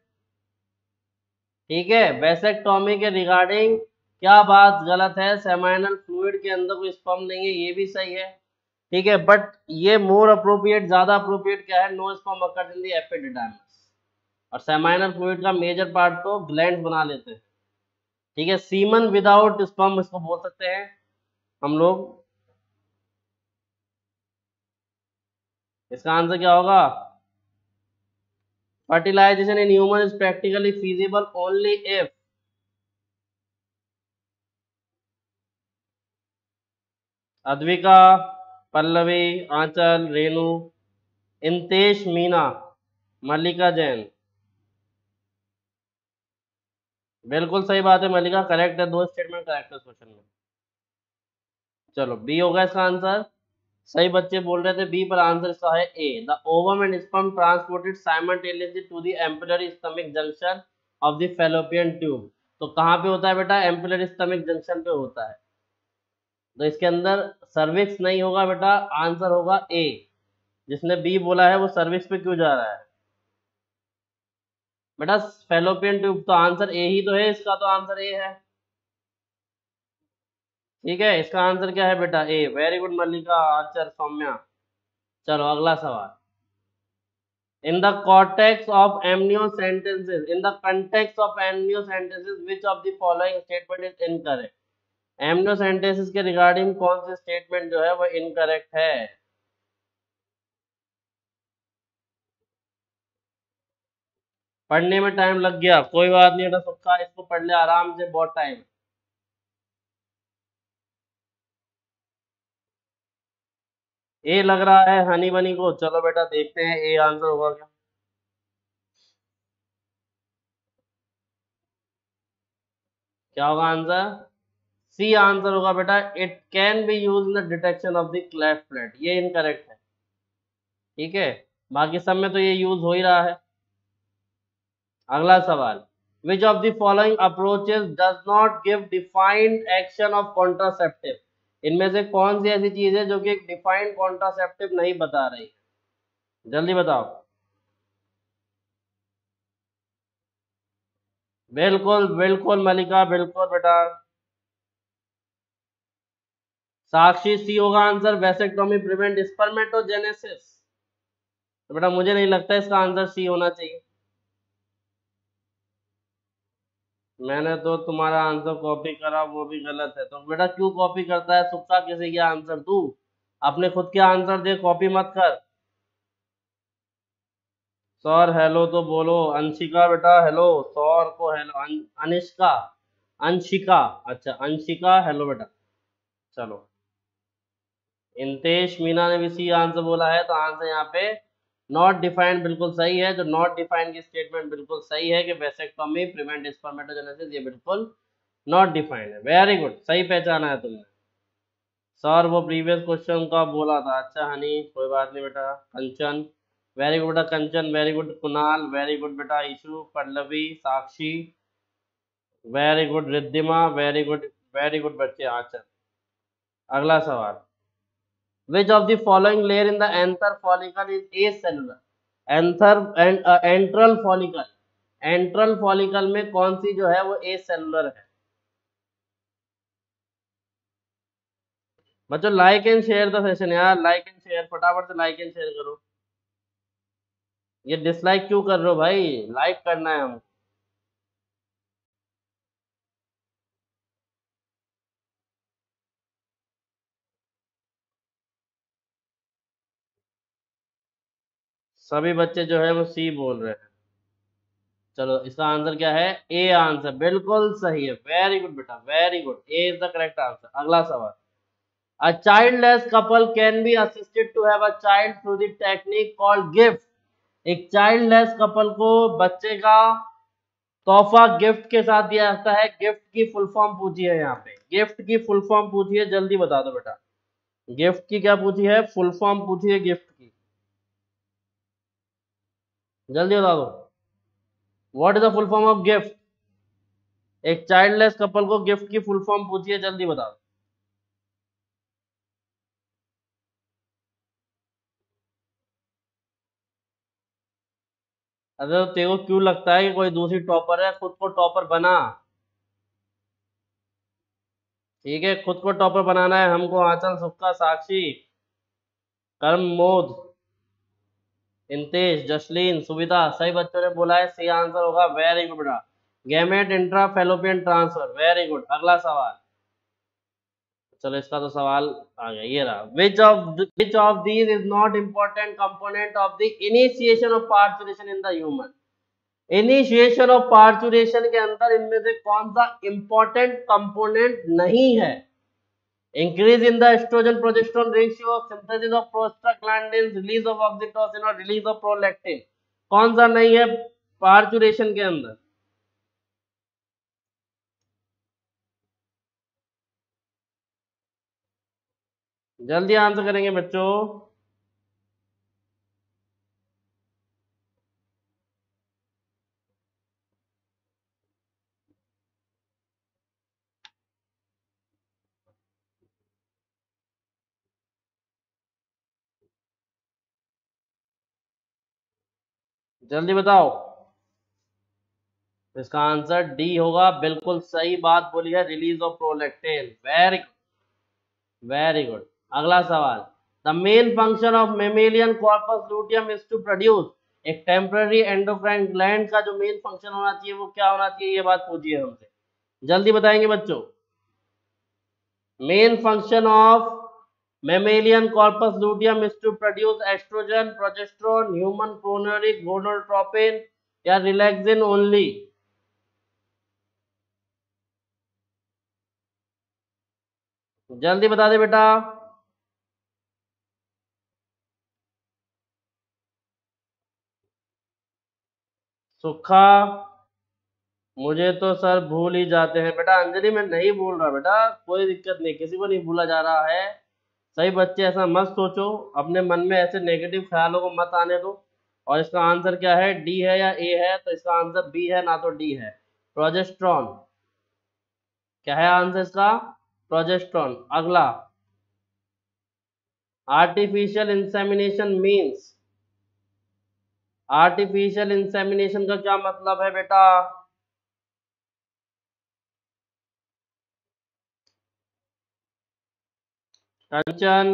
ठीक है? वेसेक्टोमी के रिगार्डिंग क्या बात गलत है? सेमाइनल फ्लूड के अंदर कोई स्पम नहीं है, ये भी सही है। ठीक है बट ये मोर अप्रोप्रिएट ज़्यादा अप्रोप्रिएट क्या है? नो स्पम अकर्स इन और सेमाइनल फ्लूइड का मेजर पार्ट तो ग्लैंड बना लेते हैं। ठीक है सीमन विदाउट स्पम इसको बोल सकते हैं हम लोग। इसका आंसर क्या होगा? Fertilization in human is practically feasible only if Advika, Pallavi, Anchal, Renu, Intesh, Meena, Mallika Jain. बिल्कुल सही बात है, मल्लिका करेक्ट है, दो स्टेटमेंट करेक्ट है क्वेश्चन में। चलो बी होगा इसका आंसर सही बच्चे बोल रहे थे बी पर आंसर इसका है A the ovum and sperm transported simultaneously to the ampullary isthmic junction of the fallopian tube तो कहाँ पे होता है बेटा? एम्पुलरी स्टमिक जंक्शन पे होता है। तो इसके अंदर सर्विक्स नहीं होगा बेटा, आंसर होगा ए जिसने बी बोला है, वो सर्विक्स पे क्यों जा रहा है? बेटा, फेलोपियन ट्यूब तो आंसर ए ही तो है, इसका तो आंसर ए है। ठीक है, इसका आंसर क्या है बेटा? A very good Mallika answer Saumya. चलो, अगला सवाल। In the cortex of amniocentesis in the context of amniocentesis which of the following statement is incorrect? Amniocentesis के रिगार्डिंग कौन से स्टेटमेंट जो है वो इनकरेक्ट है? पढ़ने में टाइम लग गया, कोई बात नहीं बेटा सुखा इसको पढ़ ले आराम से, बहुत टाइम ए लग रहा है हनी बनी को, चलो बेटा देखते हैं ए आंसर होगा क्या. क्या होगा आंसर सी आंसर होगा बेटा it can be use in the detection of the cleft plate ये इनकरेक्ट है। ठीक है? बाकी सब में तो ये यूज़ हो ही रहा है। अगला सवाल। Which of the following approaches does not give defined action of contraceptive इनमें से कौन सी ऐसी चीज़ है जो कि एक डिफाइंड कॉन्ट्रासेप्टिव नहीं बता रही? जल्दी बताओ। बिल्कुल बिल्कुल मलिका, बिल्कुल बेटा। साक्षी सी होगा आंसर वेसेक्टोमी प्रिवेंट स्पर्मेटोजेनेसिस। तो बेटा मुझे नहीं लगता इसका आंसर सी होना चाहिए। मैंने तो तुम्हारा आंसर कॉपी करा वो भी गलत है। तो बेटा क्यों कॉपी करता है? सुखा किसी के आंसर? तू अपने खुद के आंसर दे कॉपी मत कर। सर हेलो तो बोलो। अंशिका बेटा हेलो। सौर को हेलो। अन, अनिष्का। अंशिका। अच्छा अंशिका हेलो बेटा। चलो। इंतेश मीना ने भी सी आंसर बोला है तो आंसर यहाँ पे नॉट डिफाइंड बिल्कुल सही है, जो नॉट डिफाइंड की स्टेटमेंट बिल्कुल सही है कि वेसेक्टोमी प्रिवेंट स्पर्मेटोजेनेसिस ये बिल्कुल नॉट डिफाइंड है। वेरी गुड सही पहचाना है तुमने। सर वो प्रीवियस क्वेश्चन का बोला था। अच्छा हनी कोई बात नहीं बेटा। कंचन वेरी गुड बेटा, Kanchan very good Kunal very good बेटा। Ishu, Pallavi, Sakshi very good Riddhima very good very good बच्चे। आचर अगला सवाल। Which of the following layer in the anther follicle is acellular? Anther and uh, antral follicle. Antral follicle में कौन सी जो है वो सेलुलर है? बच्चों like and share the session यार। लाइक एंड शेयर फटाफट से लाइक एंड शेयर करो। ये डिसलाइक क्यों कर रहे हो भाई? लाइक करना है हमको। सभी बच्चे जो है वो सी बोल रहे हैं। चलो, इसका आंसर क्या है? A answer. बिल्कुल सही है। वेरी गुड बेटा very good A is the correct answer अगला सवाल। A childless couple can assisted to have a child through the technique called GIFT एक चाइल्डलेस कपल को बच्चे का तोहफा गिफ्ट के साथ दिया जाता है। गिफ्ट की फुल फॉर्म पूछी है यहाँ पे। गिफ्ट की फुल फॉर्म पूछी है। जल्दी बता दो बेटा। गिफ्ट की क्या पूछी है? फुल फॉर्म पूछी है गिफ्ट की। जल्दी बता दो। What is the full form of GIFT एक चाइल्डलेस कपल को गिफ्ट की फुल फॉर्म पूछिए जल्दी बता दो। अरे तो तेरे को क्यों लगता है कि कोई दूसरी टॉपर है? खुद को टॉपर बना। ठीक है, खुद को टॉपर बनाना है हमको, आंचल, सुक्का, साक्षी, कर्म, मोद। इंतेश जसलीन, सुविधा, सही बच्चों ने बोला है, सही आंसर होगा वेरी गुड बेटा। Gamete, intra, fallopian, transfer very good अगला सवाल। चलो, इसका तो सवाल आ गया, ये रहा। Which of which of these is not important component of the initiation of parturition in the human initiation of parturition के अंदर इनमें से कौन सा इंपॉर्टेंट कंपोनेंट नहीं है? Increase in the estrogen progesterone ratio synthesis of prostaglandins release of oxytocin और release of prolactin कौन सा नहीं है पार्चुरेशन के अंदर जल्दी आंसर करेंगे बच्चों जल्दी बताओ। इसका आंसर डी होगा। बिल्कुल सही बात बोली है। Release of prolactin very good very good अगला सवाल। The main function of mammalian corpus luteum is to produce एक टेम्पररी एंडोक्राइन ग्लैंड का जो मेन फ़ंक्शन होना चाहिए, वो क्या होना चाहिए? ये बात पूछिए हमसे। जल्दी बताएँगे बच्चों। Main function of Mammalian corpus luteum is to produce estrogen, progesterone, human chorionic gonadotropin, या रिलैक्सिन ओनली जल्दी बता दे बेटा सुखा मुझे तो सर भूल ही जाते हैं बेटा अंजलि मैं नहीं भूल रहा बेटा कोई दिक्कत नहीं किसी को नहीं भूला जा रहा है सही बच्चे, ऐसा मत सोचो। अपने मन में ऐसे नेगेटिव ख्यालों को मत आने दो। और इसका आंसर क्या है? डी है या ए है? तो इसका आंसर बी है, ना तो डी है। प्रोजेस्ट्रॉन क्या है आंसर इसका? प्रोजेस्ट्रॉन अगला। Artificial insemination means artificial insemination का क्या मतलब है बेटा? कंचन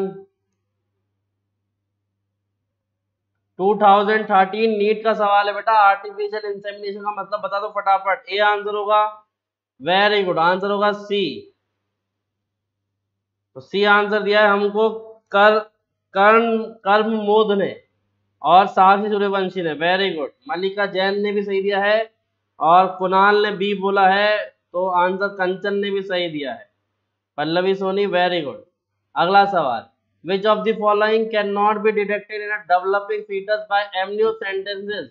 2013 नीट का सवाल है बेटा। आर्टिफिशियल इंसेमिनेशन का मतलब बता दो फटाफट। ए आंसर होगा। वेरी गुड आंसर होगा सी तो सी आंसर दिया है हमको कर, कर्ण, कर्म मोद ने और साक्षी सूर्यवंशी ने। वेरी गुड मल्लिका जैन ने भी सही दिया है और कुणाल ने बी बोला है तो आंसर कंचन ने भी सही दिया है। पल्लवी सोनी वेरी गुड अगला सवाल which of the following can not be detected in developing foetus by amniocentesis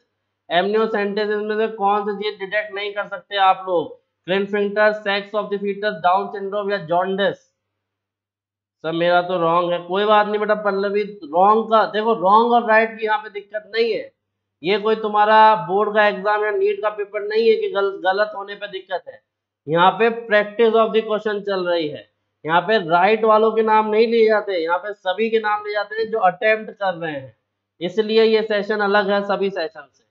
amniocentesis में से कौन सी चीज़ डिटेक्ट नहीं कर सकते आप लोग? Klinefelter sex of the foetus Down syndrome या जॉन्डिस सब मेरा तो रॉन्ग है। कोई बात नहीं बेटा पल्लवी रॉन्ग का देखो रॉन्ग और राइट की यहाँ पे दिक्कत नहीं है। ये कोई तुम्हारा बोर्ड का एग्ज़ाम या नीट का पेपर नहीं है कि गल, गलत होने पे दिक्कत है। यहाँ पे प्रैक्टिस ऑफ़ द क्वेश्चन चल रही है। यहाँ पे राइट वालों के नाम नहीं लिए जाते, यहाँ पे सभी के नाम लिए जाते हैं जो अटेम्प्ट कर रहे हैं। इसलिए ये सेशन अलग है सभी सेशन से।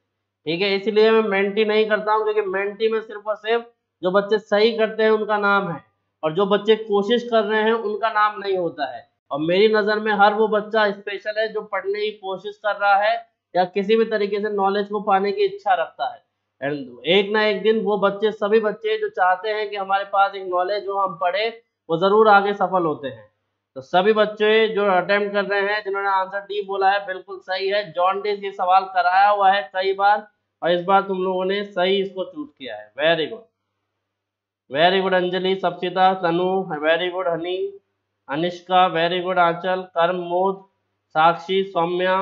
ठीक है, इसलिए मैं मेंटी नहीं करता हूँ, क्योंकि मेंटी में सिर्फ़ और सिर्फ़ जो बच्चे सही करते हैं उनका नाम है, और जो बच्चे कोशिश कर रहे हैं उनका नाम नहीं होता है। और मेरी नज़र में हर वो बच्चा स्पेशल है जो पढ़ने की कोशिश कर रहा है, या किसी भी तरीके से नॉलेज को पाने की इच्छा रखता है। एंड एक ना एक दिन वो बच्चे, सभी बच्चे जो चाहते हैं कि हमारे पास एक नॉलेज हो, हम पढ़े वो ज़रूर आगे सफल होते हैं। तो सभी बच्चे जो अटेम्प्ट कर रहे हैं, जिन्होंने आंसर डी बोला है, बिल्कुल सही है। जॉन डिस ये सवाल कराया हुआ है कई बार, और इस बार तुम लोगों ने सही इसको चूज़ किया है। Very good very good Anjali, Sapsita, Tanu very good Honey, Anishka very good Aanchal, Karmod, Sakshi, Saumya,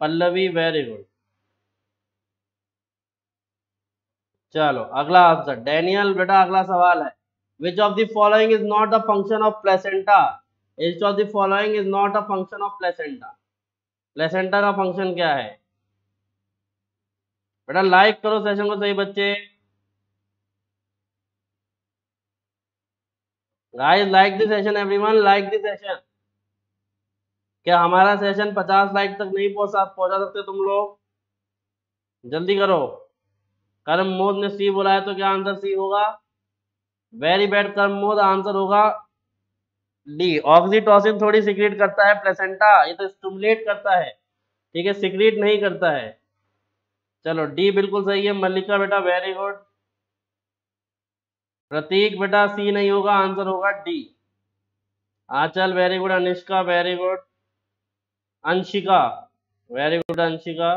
Pallavi very good चलो, अगला आंसर डैनियल बेटा, अगला सवाल है। Which of the following is not a function of placenta? Which of the following is not a function of placenta? Placenta का function क्या है? बेटा लाइक करो सेशन को सही बच्चे। Guys like the session everyone like the session क्या हमारा सेशन 50 लाइक तक नहीं पहुँचा पहुँचा सकते तुम लोग? जल्दी करो। कर्म मोद ने सी बोला है तो क्या आंसर सी होगा? वेरी बैड कर्म मोद आंसर होगा डी ऑक्सीटोसिन थोड़ी सिक्रेट करता है प्लेसेंटा ये तो स्टूमुलेट करता है। ठीक है सिक्रेट नहीं करता है। चलो डी बिल्कुल सही है। मल्लिका बेटा वेरी गुड प्रतीक बेटा सी नहीं होगा, आंसर होगा D Aanchal very good Anishka very good Anshika very good Anshika.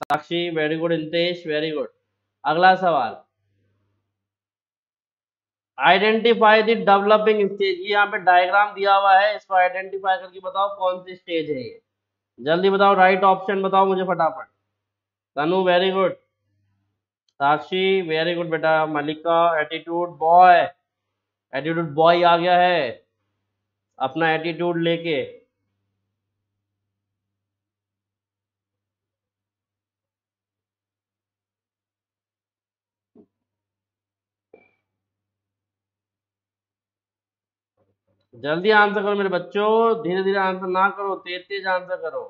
Sakshi very good Intesh very good अगला सवाल। Identify the developing stage. ये यहाँ पे डायग्राम दिया हुआ है, इसको आइडेंटिफाई करके बताओ कौन सी स्टेज है ये। जल्दी बताओ राइट ऑप्शन बताओ मुझे फटाफट। Tanu very good Sakshi very good बेटा। Malika attitude boy attitude boy आ गया है। अपना एटीट्यूड लेके। जल्दी आंसर करो मेरे बच्चों धीरे धीरे आंसर ना करो तेज तेज आंसर करो।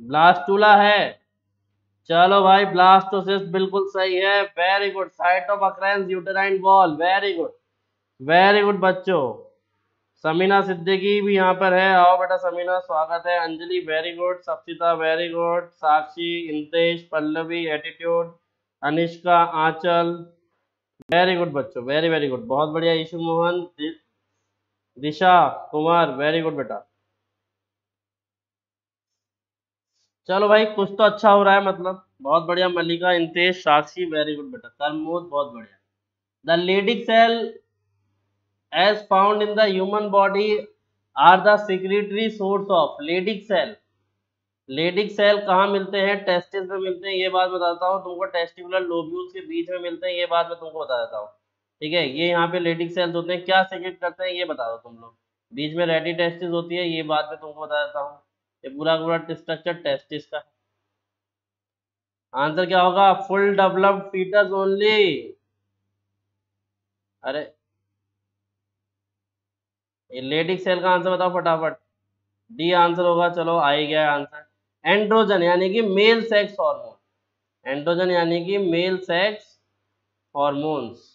ब्लास्टूला है। चलो भाई ब्लास्टोसिस बिल्कुल सही है। Very good site of occurrence uterine wall very good very good बच्चों। समीना सिद्दीकी भी यहाँ पर है। आओ बेटा समीना, स्वागत है। Anjali very good Sapsita very good Sakshi, Intesh, Pallavi attitude Anishka, Aanchal. Very good बच्चों वेरी वेरी गुड बहुत बढ़िया ईशु मोहन दिशा, कुमार वेरी गुड बेटा। चलो भाई, कुछ तो अच्छा हो रहा है मतलब। बहुत बढ़िया, मल्लिका, इंतेश, साक्षी वेरी गुड बेटा। करमोद, बहुत बढ़िया। The Leydig cell as found in the human body are the secretory source of Leydig cell Leydig cell कहाँ मिलते हैं? टेस्टिस में मिलते हैं, ये बात बताता हूँ, तुमको टेस्टिकुलर लोब्यूल्स के बीच में मिलते हैं, ये बात मैं तुमको बता देता हूँ। ठीक है, ये यहाँ पे लेडिक सेल्स होते हैं, क्या सेक्रेट करते हैं, ये बता दो तुम लोग। बीच में रेडी टेस्टिस होती है, ये बात मैं तुमको बता देता हूँ। ये पूरा पूरा स्ट्रक्चर टेस्टिस का। आंसर क्या होगा? फुल डेवलप्ड फीटस ओनली अरे लेडिक सेल का आंसर बताओ फटाफट। डी आंसर होगा, चलो आ ही गया आंसर एंड्रोजन यानी कि मेल सेक्स हार्मोन एंड्रोजन यानी कि male sex hormones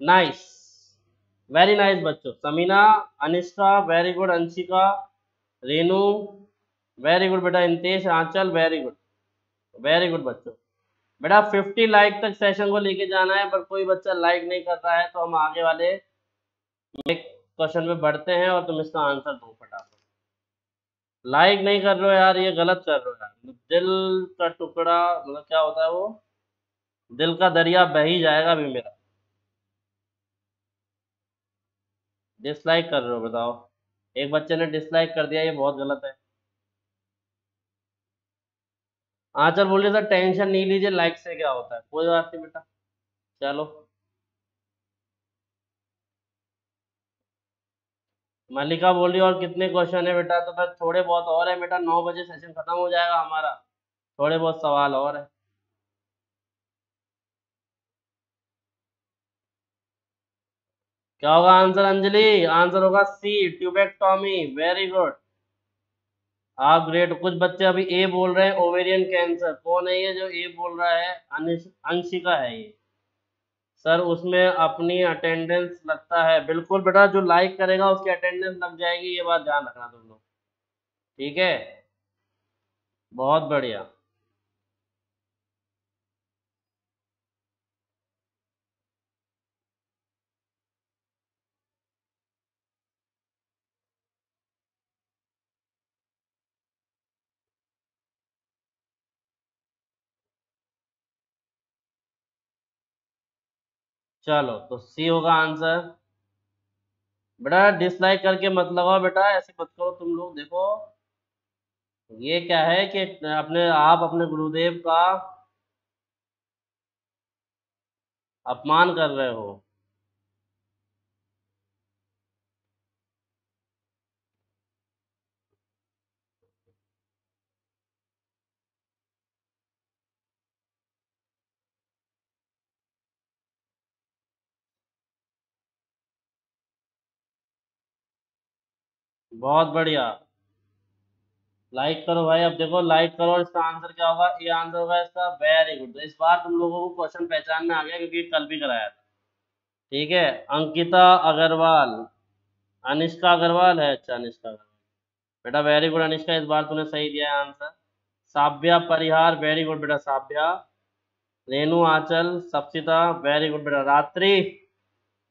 nice very nice बच्चों। Samina Anishka very good Anshika, Renu very good बेटा। Intesh, Aanchal very good very good बच्चों। बेटा 50 लाइक तक सेशन को लेके जाना है, पर कोई बच्चा लाइक नहीं कर रहा है तो हम आगे वाले क्वेश्चन में बढ़ते हैं और तुम इसका आंसर दो फटाफट। लाइक नहीं कर रहे हो यार, ये गलत कर रहे हो यार। दिल का टुकड़ा मतलब क्या होता है वो? दिल का दरिया बह ही जाएगा अभी मेरा। डिसलाइक कर रहे हो, बताओ। एक बच्चे ने डिसलाइक कर दिया, ये बहुत गलत है। आंचल बोलिए सर टेंशन नहीं लीजिए लाइक से क्या होता है? कोई बात नहीं बेटा। चलो। मल्लिका बोली और कितने क्वेश्चन है बेटा? तो बस थोड़े बहुत और है बेटा। नौ बजे सेशन खत्म हो जाएगा हमारा। थोड़े बहुत सवाल और है। क्या होगा आंसर अंजलि? आंसर होगा सी ट्यूबेक्टॉमी वेरी गुड आप ग्रेट कुछ बच्चे अभी ए बोल रहे हैं ओवेरियन कैंसर कौन है ये जो ए बोल रहा है? अंशिका है ये। सर, उसमें अपनी अटेंडेंस लगता है। बिल्कुल बेटा, जो लाइक करेगा उसकी अटेंडेंस लग जाएगी, ये बात ध्यान रखना तुम लोग। ठीक है? बहुत बढ़िया। चलो तो सी होगा आंसर बेटा डिसलाइक करके मत लगाओ बेटा, ऐसे मत करो तुम लोग, देखो। ये क्या है कि अपने, आप अपने गुरुदेव का अपमान कर रहे हो। बहुत बढ़िया। लाइक करो भाई, अब देखो लाइक करो और इसका आंसर क्या होगा? ये आंसर होगा इसका वेरी गुड तो इस बार तुम लोगों को क्वेश्चन पहचान में आ गया क्योंकि कल भी कराया था। ठीक है? अंकिता अग्रवाल। अनिष्का अग्रवाल है? अच्छा अनिष्का अग्रवाल। बेटा वेरी गुड अनिष्का, इस बार तूने सही दिया है answer Sabhya Parihar very good बेटा साभ्या। रेणु आंचल, सप्सिता वेरी गुड बेटा। रात्रि।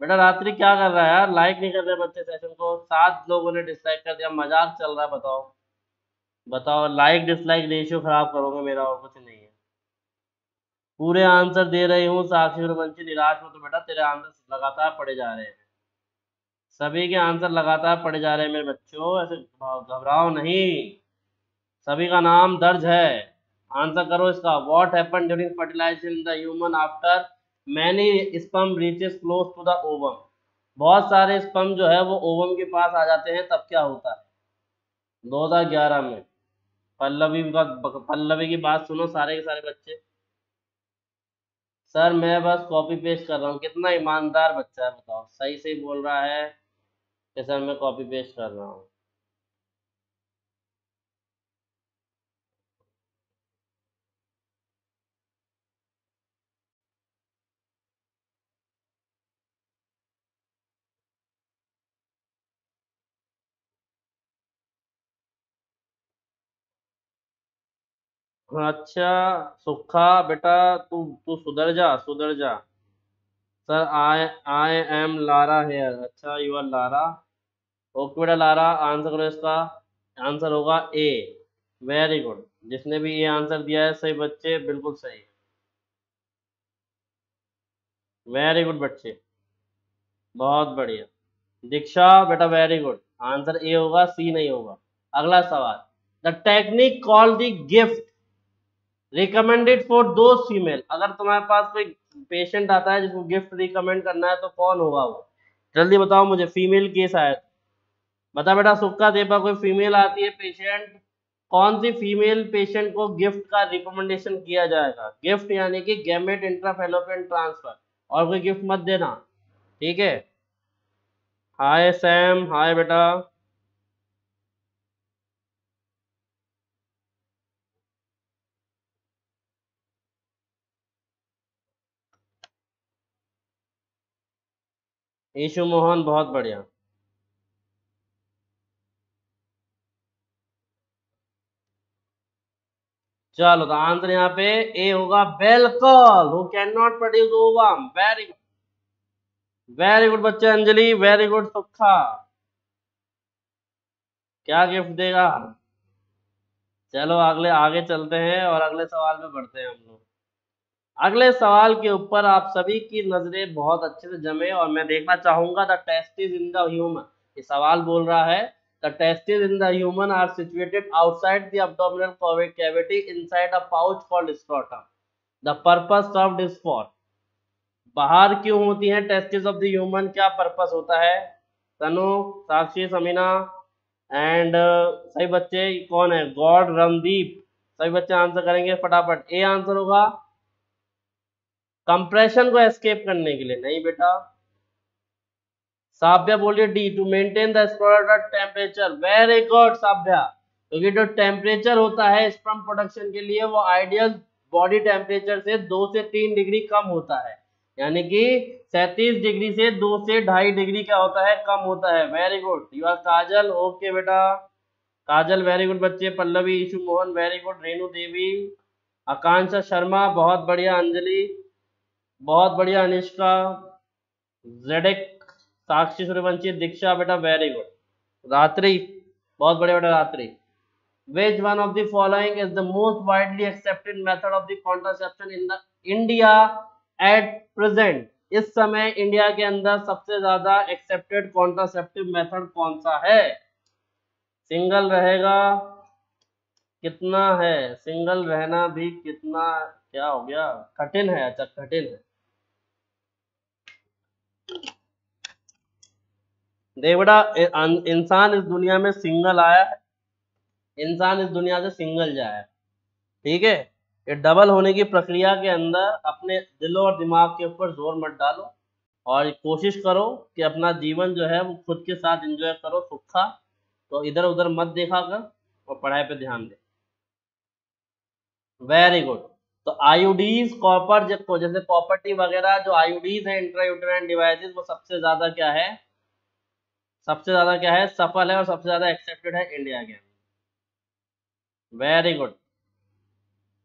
बेटा रात्रि क्या कर रहा है यार? लाइक नहीं कर रहे बच्चे सेशन को। सात लोगों ने डिसलाइक कर दिया। मज़ाक चल रहा है, बताओ। बताओ लाइक डिसलाइक रेशियो खराब करोगे मेरा और कुछ नहीं है। पूरे आंसर दे रही हूँ, साक्षी वंशी निराश हो तो बेटा तेरे आंसर लगातार पड़े जा रहे हैं। सभी के आंसर लगातार पड़े जा रहे हैं मेरे बच्चों, ऐसे घबराओ नहीं। सभी का नाम दर्ज है। आंसर करो इसका। What happen during fertilization the human after many sperm reaches close to the ovum बहुत सारे स्पम जो है वो ओवम के पास आ जाते हैं, तब क्या होता है? 2011 में। पल्लवी पल्लवी की बात सुनो सारे के सारे बच्चे। सर, मैं बस कॉपी पेस्ट कर रहा हूँ। कितना ईमानदार बच्चा है, बताओ। सही सही बोल रहा है कि सर, मैं कॉपी पेस्ट कर रहा हूँ। अच्छा सुखा, बेटा, तू तू सुधर जा सुधर जा। Sir I I am Lara here अच्छा यू आर लारा ओके बेटा लारा आंसर करो इसका। आंसर होगा ए वेरी गुड जिसने भी ये आंसर दिया है, सही बच्चे, बिल्कुल सही। वेरी गुड बच्चे। बहुत बढ़िया। दीक्षा, बेटा वेरी गुड आंसर ए होगा सी नहीं होगा। अगला सवाल। The technique call the GIFT recommended for दो फीमेल अगर तुम्हारे पास कोई पेशेंट आता है जिसको गिफ्ट रिकमेंड करना है तो कौन होगा वो? जल्दी बताओ मुझे फीमेल केस आया। बता बेटा, सुक्का देपा कोई फीमेल आती है पेशेंट कौन सी फीमेल पेशेंट को गिफ्ट का रिकमेंडेशन किया जाएगा? गिफ्ट यानी कि गैमेट इंट्राफेलोपियन ट्रांसफ़र और कोई गिफ्ट मत देना। ठीक है? हाय सैम हाय बेटा। ईशु मोहन बहुत बढ़िया। चलो तो आंसर यहाँ पे ए होगा, बेलकॉल। Who can not produce ovum very good very good बच्चे अंजलि वेरी गुड सुखा। क्या गिफ्ट देगा? चलो, अगले, आगे चलते हैं और अगले सवाल में बढ़ते हैं हम लोग। अगले सवाल के ऊपर आप सभी की नज़रें बहुत अच्छे से जमे और मैं देखना चाहूँगा the testis in the human. ये सवाल बोल रहा है testes in the human are situated outside the abdominal cavity inside a pouch called scrotum. The purpose served is for बाहर क्यों होती हैं टेस्टिस ऑफ़ द ह्यूमन? क्या पर्पस होता है? तनु साक्षी समीना एंड uh, सही बच्चे कौन है? गॉड रमदीप सभी बच्चे आंसर करेंगे फटाफट। ए आंसर होगा कंप्रेशन को एस्केप करने के लिए। नहीं बेटा। साभ्या बोलिए D to maintain the sperm temperature very good Sabhya. क्योंकि जो टेम्परेचर होता है स्पर्म प्रोडक्शन के लिए वो आइडियल बॉडी टेम्परेचर से दो से तीन डिग्री कम होता है। यानी कि सैतीस डिग्री से दो से ढाई डिग्री क्या होता है? कम होता है। Very good you are Kajal. Okay बेटा। काजल वेरी गुड बच्चे। पल्लवी ईशु मोहन वेरी गुड रेणु देवी, आकांक्षा शर्मा, बहुत बढ़िया, अंजलि। बहुत बढ़िया, अनिष्का। जेडेक, साक्षी, सूर्यवंशी, दीक्षा, बेटा वेरी गुड रात्रि, बहुत बड़े बेटा, रात्रि। Which one of the following is the most widely accepted method of the contraception in the india at present? इस समय इंडिया के अंदर सबसे ज़्यादा एक्सेप्टेड कॉन्ट्रासेप्टिव मेथड कौन सा है? सिंगल रहेगा। कितना है? सिंगल रहना भी कितना, क्या हो गया? कठिन है अच्छा कठिन है। बेटा इंसान इस दुनिया में सिंगल आया है। इंसान इस दुनिया से सिंगल जाया है। ठीक है? ये डबल होने की प्रक्रिया के अंदर अपने दिलो और दिमाग के ऊपर ज़ोर मत डालो और कोशिश करो कि अपना जीवन जो है वो खुद के साथ एंजॉय करो, सुखा तो इधर उधर मत देखा कर और पढ़ाई पे ध्यान दे। वेरी गुड तो आयुडीज कॉपर जैसे कॉपर्टी वगैरह, जो आयुडीज है इंट्रायूटेराइन डिवाइसेस वो सबसे ज़्यादा क्या है? सबसे ज़्यादा क्या है? सफल है और सबसे ज़्यादा एक्सेप्टेड है इंडिया के। वेरी गुड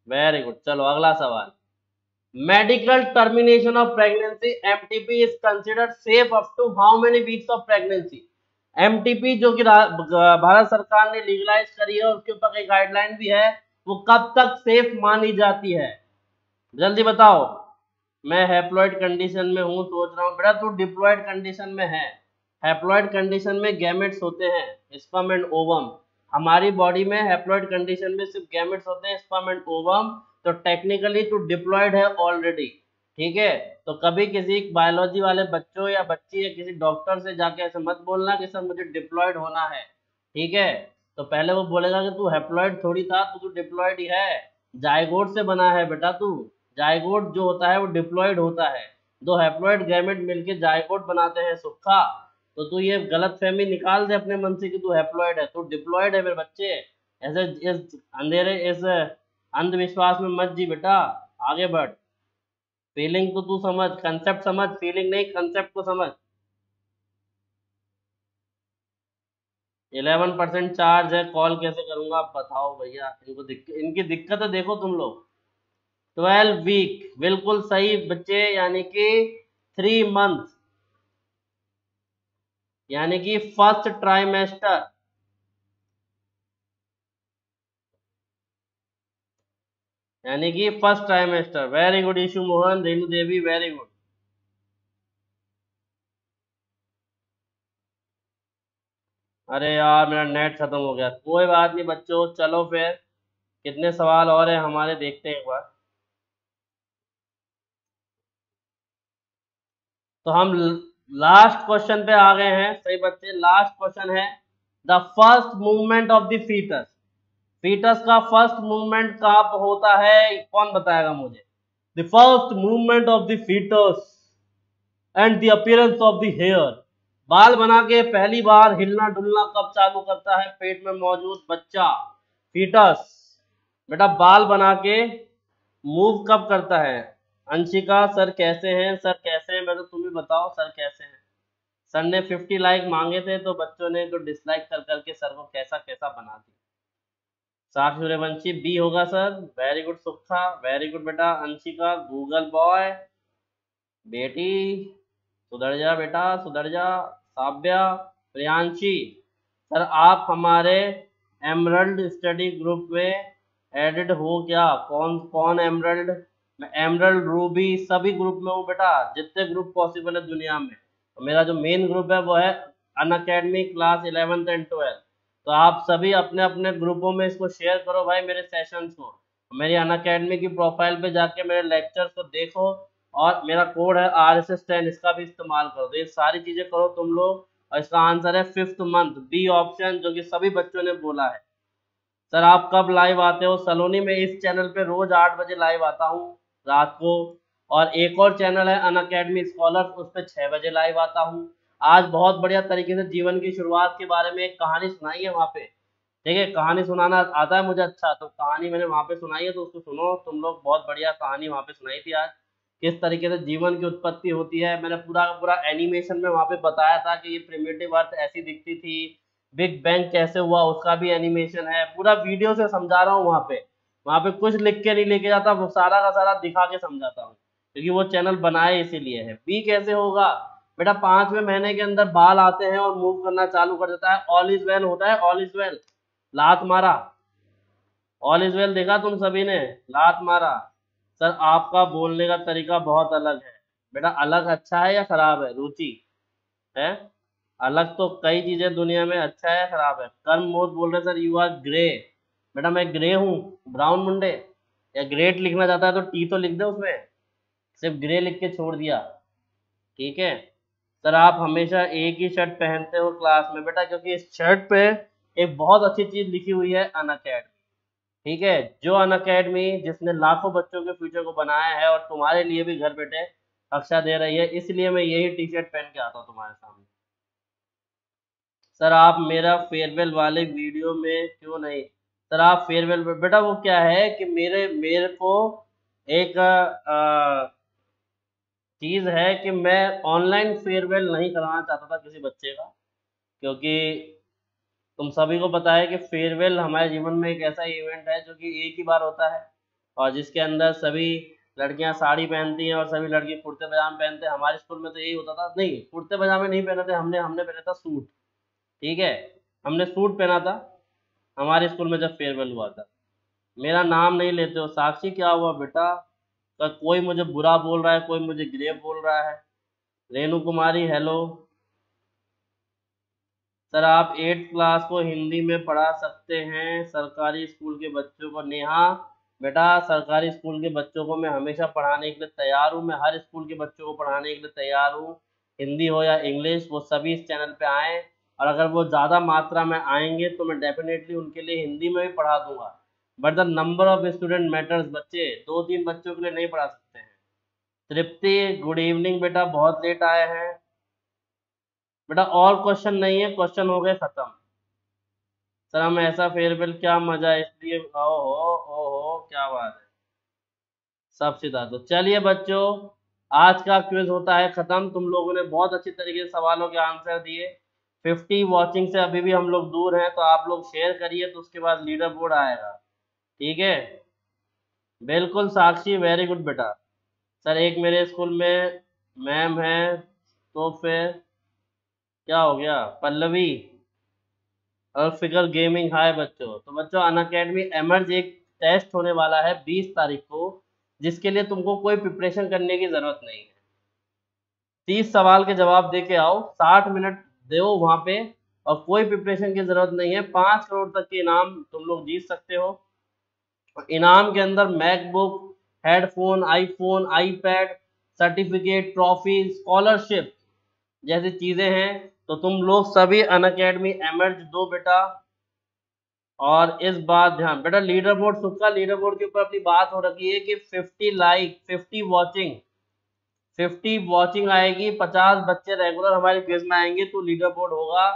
वेरी गुड चलो, अगला सवाल। Medical termination of pregnancy MTP is considered safe up to how many weeks of pregnancy MTP जो कि भारत सरकार ने लीगलाइज करी है उसके ऊपर कई गाइडलाइन भी है, वो कब तक सेफ़ मानी जाती है? जल्दी बताओ। मैं हैप्लॉइड कंडीशन में हूँ, सोच रहा हूँ। बेटा तू डिप्लॉयड कंडीशन में है। हैप्लॉइड कंडीशन में गैमेट्स होते हैं स्पर्म एंड ओवम हमारी बॉडी में हैप्लॉइड कंडीशन में सिर्फ़ गैमेट्स होते हैं स्पर्म एंड ओवम तो टेक्निकली तो डिप्लॉयड है ऑलरेडी ठीक है? तो कभी किसी बायोलॉजी वाले बच्चों या बच्ची या किसी डॉक्टर से जाके ऐसे मत बोलना कि सर मुझे डिप्लॉयड होना है, ठीक है? तो पहले वो बोलेगा कि तू हैप्लॉइड थोड़ी था तो तू डिप्लॉयड ही है। जायगोड से बना है बेटा तू। जायगोड जो होता है वो डिप्लॉयड होता है। दो हैप्लॉइड गैमेट मिलके जायगोड बनाते हैं सुखा तो तू ये गलत फहमी निकाल दे अपने मन से कि तू हैप्लॉयड है। तू डिप्लॉयड है मेरे बच्चे। ऐसे इस अंधेरे, इस अंधविश्वास में मत जी बेटा। आगे बढ़। फीलिंग तो तू समझ। कंसेप्ट समझ। फीलिंग नहीं कंसेप्ट को समझ। इलेवन परसेंट चार्ज है। कॉल कैसे करूँगा? आप बताओ भैया। इनको दिक्कत इनकी दिक्कत है, देखो तुम लोग। ट्वेल्व वीक बिल्कुल सही बच्चे, यानी कि थ्री मंथ यानी कि फ़र्स्ट ट्राइमेस्टर। यानी कि first trimester. Very good Ishu Mohan Renu Devi very good अरे यार, मेरा नेट खत्म हो गया। कोई बात नहीं बच्चों, चलो फिर। कितने सवाल और हैं हमारे, देखते हैं एक बार। तो हम लास्ट क्वेश्चन पे आ गए हैं, सही बच्चे लास्ट क्वेश्चन है, the first movement of the foetus. Foetus का फ़र्स्ट मूवमेंट कब होता है, कौन बताएगा मुझे? The first movement of the foetus and the appearance of the hair बाल बना के पहली बार हिलना डुलना कब चालू करता है? पेट में मौजूद बच्चा फीटस बेटा, बाल बना के मूव कब करता है? अंशिका, सर कैसे हैं? सर कैसे हैं? मैं तो तुम ही बताओ, सर कैसे हैं? सर ने 50 लाइक मांगे थे तो बच्चों ने तो डिसलाइक कर करके सर को कैसा कैसा बना दिया। साक्षी सूर्यवंशी बी होगा sir. Very good Sukha. Very good बेटा। अंशिका गूगल बॉय बेटी, सुधर जा, बेटा, सुधर जा। साव्या प्रियांशी, सर आप हमारे एमरल्ड स्टडी ग्रुप में एडिड हो क्या? कौन कौन एमरल्ड एमरल्ड रूबी सभी ग्रुप में हूँ बेटा, जितने ग्रुप पॉसिबल है दुनिया में। तो मेरा जो मेन ग्रुप है वो है Unacademy class eleventh and twelfth तो आप सभी अपने अपने ग्रुपों में इसको शेयर करो भाई मेरे सेशंस को। मेरी अन अकेडमी की प्रोफ़ाइल पे जाके मेरे लेक्चर्स को देखो और मेरा कोड है आर एस एस टेन इसका भी इस्तेमाल करो। तो ये सारी चीज़ें करो तुम लोग और इसका आंसर है फिफ्थ मंथ बी ऑप्शन जो कि सभी बच्चों ने बोला है। सर, आप कब लाइव आते हो? सलोनी में इस चैनल पे रोज आठ बजे लाइव आता हूँ। रात को। और एक और चैनल है अन अकेडमी स्कॉलर उस पर छः बजे लाइव आता हूँ। आज बहुत बढ़िया तरीके से जीवन की शुरुआत के बारे में एक कहानी सुनाई है वहाँ पे। ठीक है, कहानी सुनाना आता है मुझे अच्छा तो कहानी मैंने वहाँ पे सुनाई है तो उसको सुनो। तुम लोग बहुत बढ़िया कहानी वहाँ पे सुनाई थी आज। किस तरीके से जीवन की उत्पत्ति होती है, मैंने पूरा पूरा एनिमेशन में वहाँ पे बताया था कि ये प्रिमेटिव अर्थ ऐसी दिखती थी। बिग बैंग कैसे हुआ, उसका भी एनिमेशन है। पूरा वीडियो से समझा रहा हूँ वहाँ पे। वहाँ पे कुछ लिख के नहीं लेके जाता, वो सारा का सारा दिखा के समझाता हूँ, क्योंकि वो चैनल बनाए इसीलिए है। बी कैसे होगा? बेटा पाँचवें महीने के अंदर बाल आते हैं और मूव करना चालू कर देता है। ऑल इज़ वेल होता है ऑल इज़ वेल लात मारा। ऑल इज़ वेल देखा तुम सभी ने? लात मारा। सर, आपका बोलने का तरीका बहुत अलग है। बेटा, अलग अच्छा है या खराब है? रुचि। है? अलग तो कई चीज़ें दुनिया में अच्छा है खराब है। कर्म मोद बोल रहे सर यू आर ग्रे बेटा मैं ग्रे हूँ ब्राउन मुंडे, या ग्रेट लिखना चाहता है तो टी तो लिख दे उसमें। सिर्फ़ ग्रे लिख के छोड़ दिया। ठीक है? सर, आप हमेशा एक ही शर्ट पहनते हो क्लास में बेटा, क्योंकि इस शर्ट पे एक बहुत अच्छी चीज़ लिखी हुई है अन अकेडमी ठीक है? जो अन अकेडमी जिसने लाखों बच्चों के फ्यूचर को बनाया है और तुम्हारे लिए भी घर बैठे कक्षा दे रही है, इसलिए मैं यही टी शर्ट पहन के आता हूँ तुम्हारे सामने। सर, आप मेरा फेयरवेल वाले वीडियो में क्यों नहीं? आप फेयरवेल बेटा वो क्या है कि मेरे मेरे को एक चीज़ है कि मैं ऑनलाइन फेयरवेल नहीं कराना चाहता था किसी बच्चे का, क्योंकि तुम सभी को पता है कि फेयरवेल हमारे जीवन में एक ऐसा इवेंट है जो कि एक ही बार होता है। और जिसके अंदर सभी लड़कियाँ साड़ी पहनती हैं और सभी लड़के कुर्ते पजामे पहनते हैं। हमारे स्कूल में तो यही होता था। नहीं, कुर्ते पजामे नहीं पहने थे। हमने हमने पहना था सूट। ठीक है? हमने सूट पहना था। हमारे स्कूल में जब फेयरवेल हुआ था। मेरा नाम नहीं लेते हो। साक्षी, क्या हुआ बेटा? तो कोई मुझे बुरा बोल रहा है, कोई मुझे ग्रे बोल रहा है? रेणु कुमारी हेलो सर, आप एट्थ क्लास को हिंदी में पढ़ा सकते हैं। सरकारी स्कूल के बच्चों को। नेहा, बेटा, सरकारी स्कूल के बच्चों को मैं हमेशा पढ़ाने के लिए तैयार हूँ। मैं हर स्कूल के बच्चों को पढ़ाने के लिए तैयार हूँ। हिंदी हो या इंग्लिश, वो सभी इस चैनल पे आए। और अगर वो ज़्यादा मात्रा में आएँगे तो मैं डेफिनेटली उनके लिए हिंदी में भी पढ़ा दूँगा। But the number of student matters बच्चे दो तीन बच्चों के लिए नहीं पढ़ा सकते हैं। तृप्ति गुड इवनिंग बेटा, बहुत लेट आए हैं। बेटा और क्वेश्चन नहीं है क्वेश्चन हो गए खत्म। सर, हम ऐसा फेयरवेल क्या मज़ा है इसलिए ओहो ओहो क्या बात है। सब सीधा तो चलिए बच्चों, आज का क्विज होता है खत्म। तुम लोगों ने बहुत अच्छी तरीके से सवालों के आंसर दिए। फिफ्टी वॉचिंग से अभी भी हम लोग दूर हैं तो आप लोग शेयर करिए तो उसके बाद लीडर बोर्ड आएगा। ठीक है? बिल्कुल साक्षी वेरी गुड बेटा। सर, एक मेरे स्कूल में मैम है तो फिर क्या हो गया? पल्लवी और फिगर गेमिंग हाय बच्चों। तो बच्चों अन अकेडमी एमर्ज एक टेस्ट होने वाला है 20 तारीख को, जिसके लिए तुमको कोई प्रिपरेशन करने की ज़रूरत नहीं है। तीस सवाल के जवाब दे के आओ, साठ मिनट दो वहाँ पे और कोई प्रिपरेशन की ज़रूरत नहीं है। पाँच करोड़ तक के इनाम तुम लोग जीत सकते हो। इनाम के अंदर MacBook headphone iPhone iPad certificate trophy scholarship जैसी चीज़ें हैं तो तुम लोग सभी अन अकेडमी एमर्ज दो बेटा। और इस बात ध्यान, बेटा leader board Sukha leader board के ऊपर अपनी बात हो रखी है कि 50 लाइक 50 वॉचिंग 50 वॉचिंग आएगी 50 बच्चे रेगुलर हमारे क्विज में आएँगे तो लीडर बोर्ड होगा,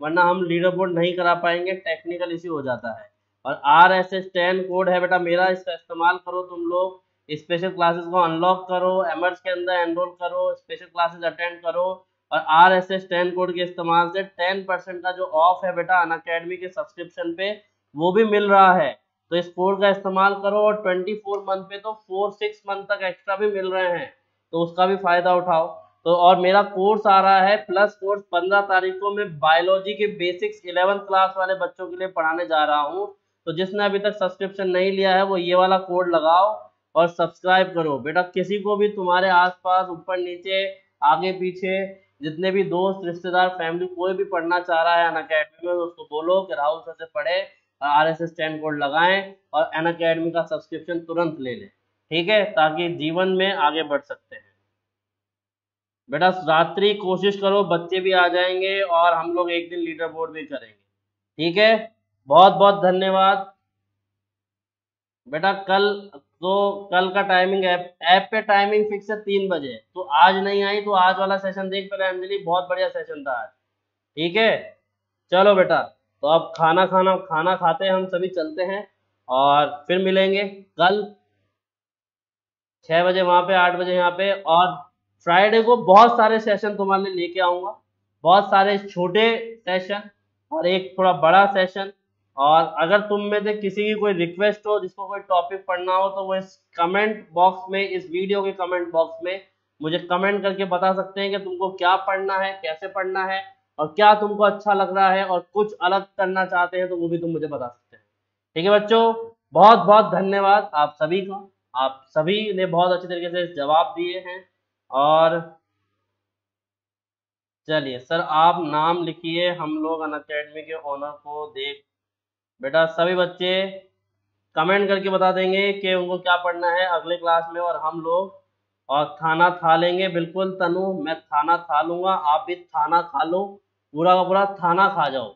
वरना हम लीडर बोर्ड नहीं करा पाएँगे टेक्निकल इश्यू हो जाता है। और R S S ten code है बेटा मेरा, इसका इस्तेमाल करो तुम लोग स्पेशल क्लासेस को अनलॉक करो एमर्स के अंदर एनरोल करो स्पेशल क्लासेस अटेंड करो, और R S S ten code के इस्तेमाल से टेन परसेंट का जो ऑफ़ है बेटा अन अकेडमी के सब्सक्रिप्शन पे, वो भी मिल रहा है। तो इस कोड का इस्तेमाल करो और ट्वेंटी फोर मंथ पे तो फोर सिक्स मंथ तक एक्स्ट्रा भी मिल रहे हैं। तो उसका भी फ़ायदा उठाओ। तो और मेरा कोर्स आ रहा है प्लस कोर्स पंद्रह तारीख को मैं बायोलॉजी के बेसिक्स इलेवंथ क्लास वाले बच्चों के लिए पढ़ाने जा रहा हूँ। तो जिसने अभी तक सब्सक्रिप्शन नहीं लिया है, वो ये वाला कोड लगाओ और सब्सक्राइब करो। बेटा, किसी को भी तुम्हारे आसपास ऊपर नीचे, आगे पीछे, जितने भी दोस्त, रिश्तेदार फैमिली कोई भी पढ़ना चाह रहा है अन अकेडमी में, उसको बोलो कि राहुल सर से पढ़े, आर एस कोड लगाएँ और अन अकेडमी का सब्सक्रिप्शन तुरंत ले लें। ठीक है, ताकि जीवन में आगे बढ़ सकते हैं। बेटा, रात्रि कोशिश करो, बच्चे भी आ जाएँगे और हम लोग एक दिन लीडर बोर्ड भी करेंगे। ठीक है? बहुत बहुत धन्यवाद। बेटा, कल तो कल का टाइमिंग ऐप ऐप पे टाइमिंग फिक्स है तीन बजे। तो आज नहीं आई तो आज वाला सेशन देख पहले अंजलि, बहुत बढ़िया सेशन था आज। ठीक है? चलो बेटा तो अब खाना खाना खाना खाते हैं, हम सभी चलते हैं और फिर मिलेंगे कल। छः बजे वहाँ पे, आठ बजे यहाँ पे, और फ्राइडे को बहुत सारे सेशन तुम्हारे लिए लेके आऊँगा। बहुत सारे छोटे सेशन और एक थोड़ा बड़ा सेशन और अगर तुम में से किसी की कोई रिक्वेस्ट हो, जिसको कोई टॉपिक पढ़ना हो तो वो इस कमेंट बॉक्स में, इस वीडियो के कमेंट बॉक्स में मुझे कमेंट करके बता सकते हैं कि तुमको क्या पढ़ना है, कैसे पढ़ना है, और क्या तुमको अच्छा लग रहा है, और कुछ अलग करना चाहते हैं तो वो भी तुम मुझे बता सकते हैं। ठीक है बच्चों? बहुत बहुत धन्यवाद आप सभी का। आप सभी ने बहुत अच्छे तरीके से जवाब दिए हैं। और चलिए, सर, आप नाम लिखिए, हम लोग अन अकेडमी के ओनर को देख। बेटा, सभी बच्चे कमेंट करके बता देंगे कि उनको क्या पढ़ना है अगले क्लास में और हम लोग। और थाना खा लेंगे, बिल्कुल, तनु, मैं थाना खा लूँगा, आप भी थाना खा लो, पूरा का पूरा थाना खा जाओ,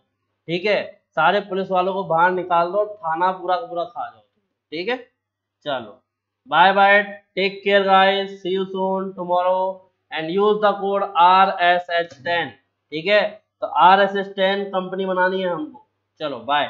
ठीक है? सारे पुलिस वालों को बाहर निकाल दो थाना पूरा का पूरा खा जाओ, ठीक है? चलो। Bye bye take care guys see you soon tomorrow and use the code R S H ten ठीक है? तो R S H ten company बनानी है हमको। चलो बाय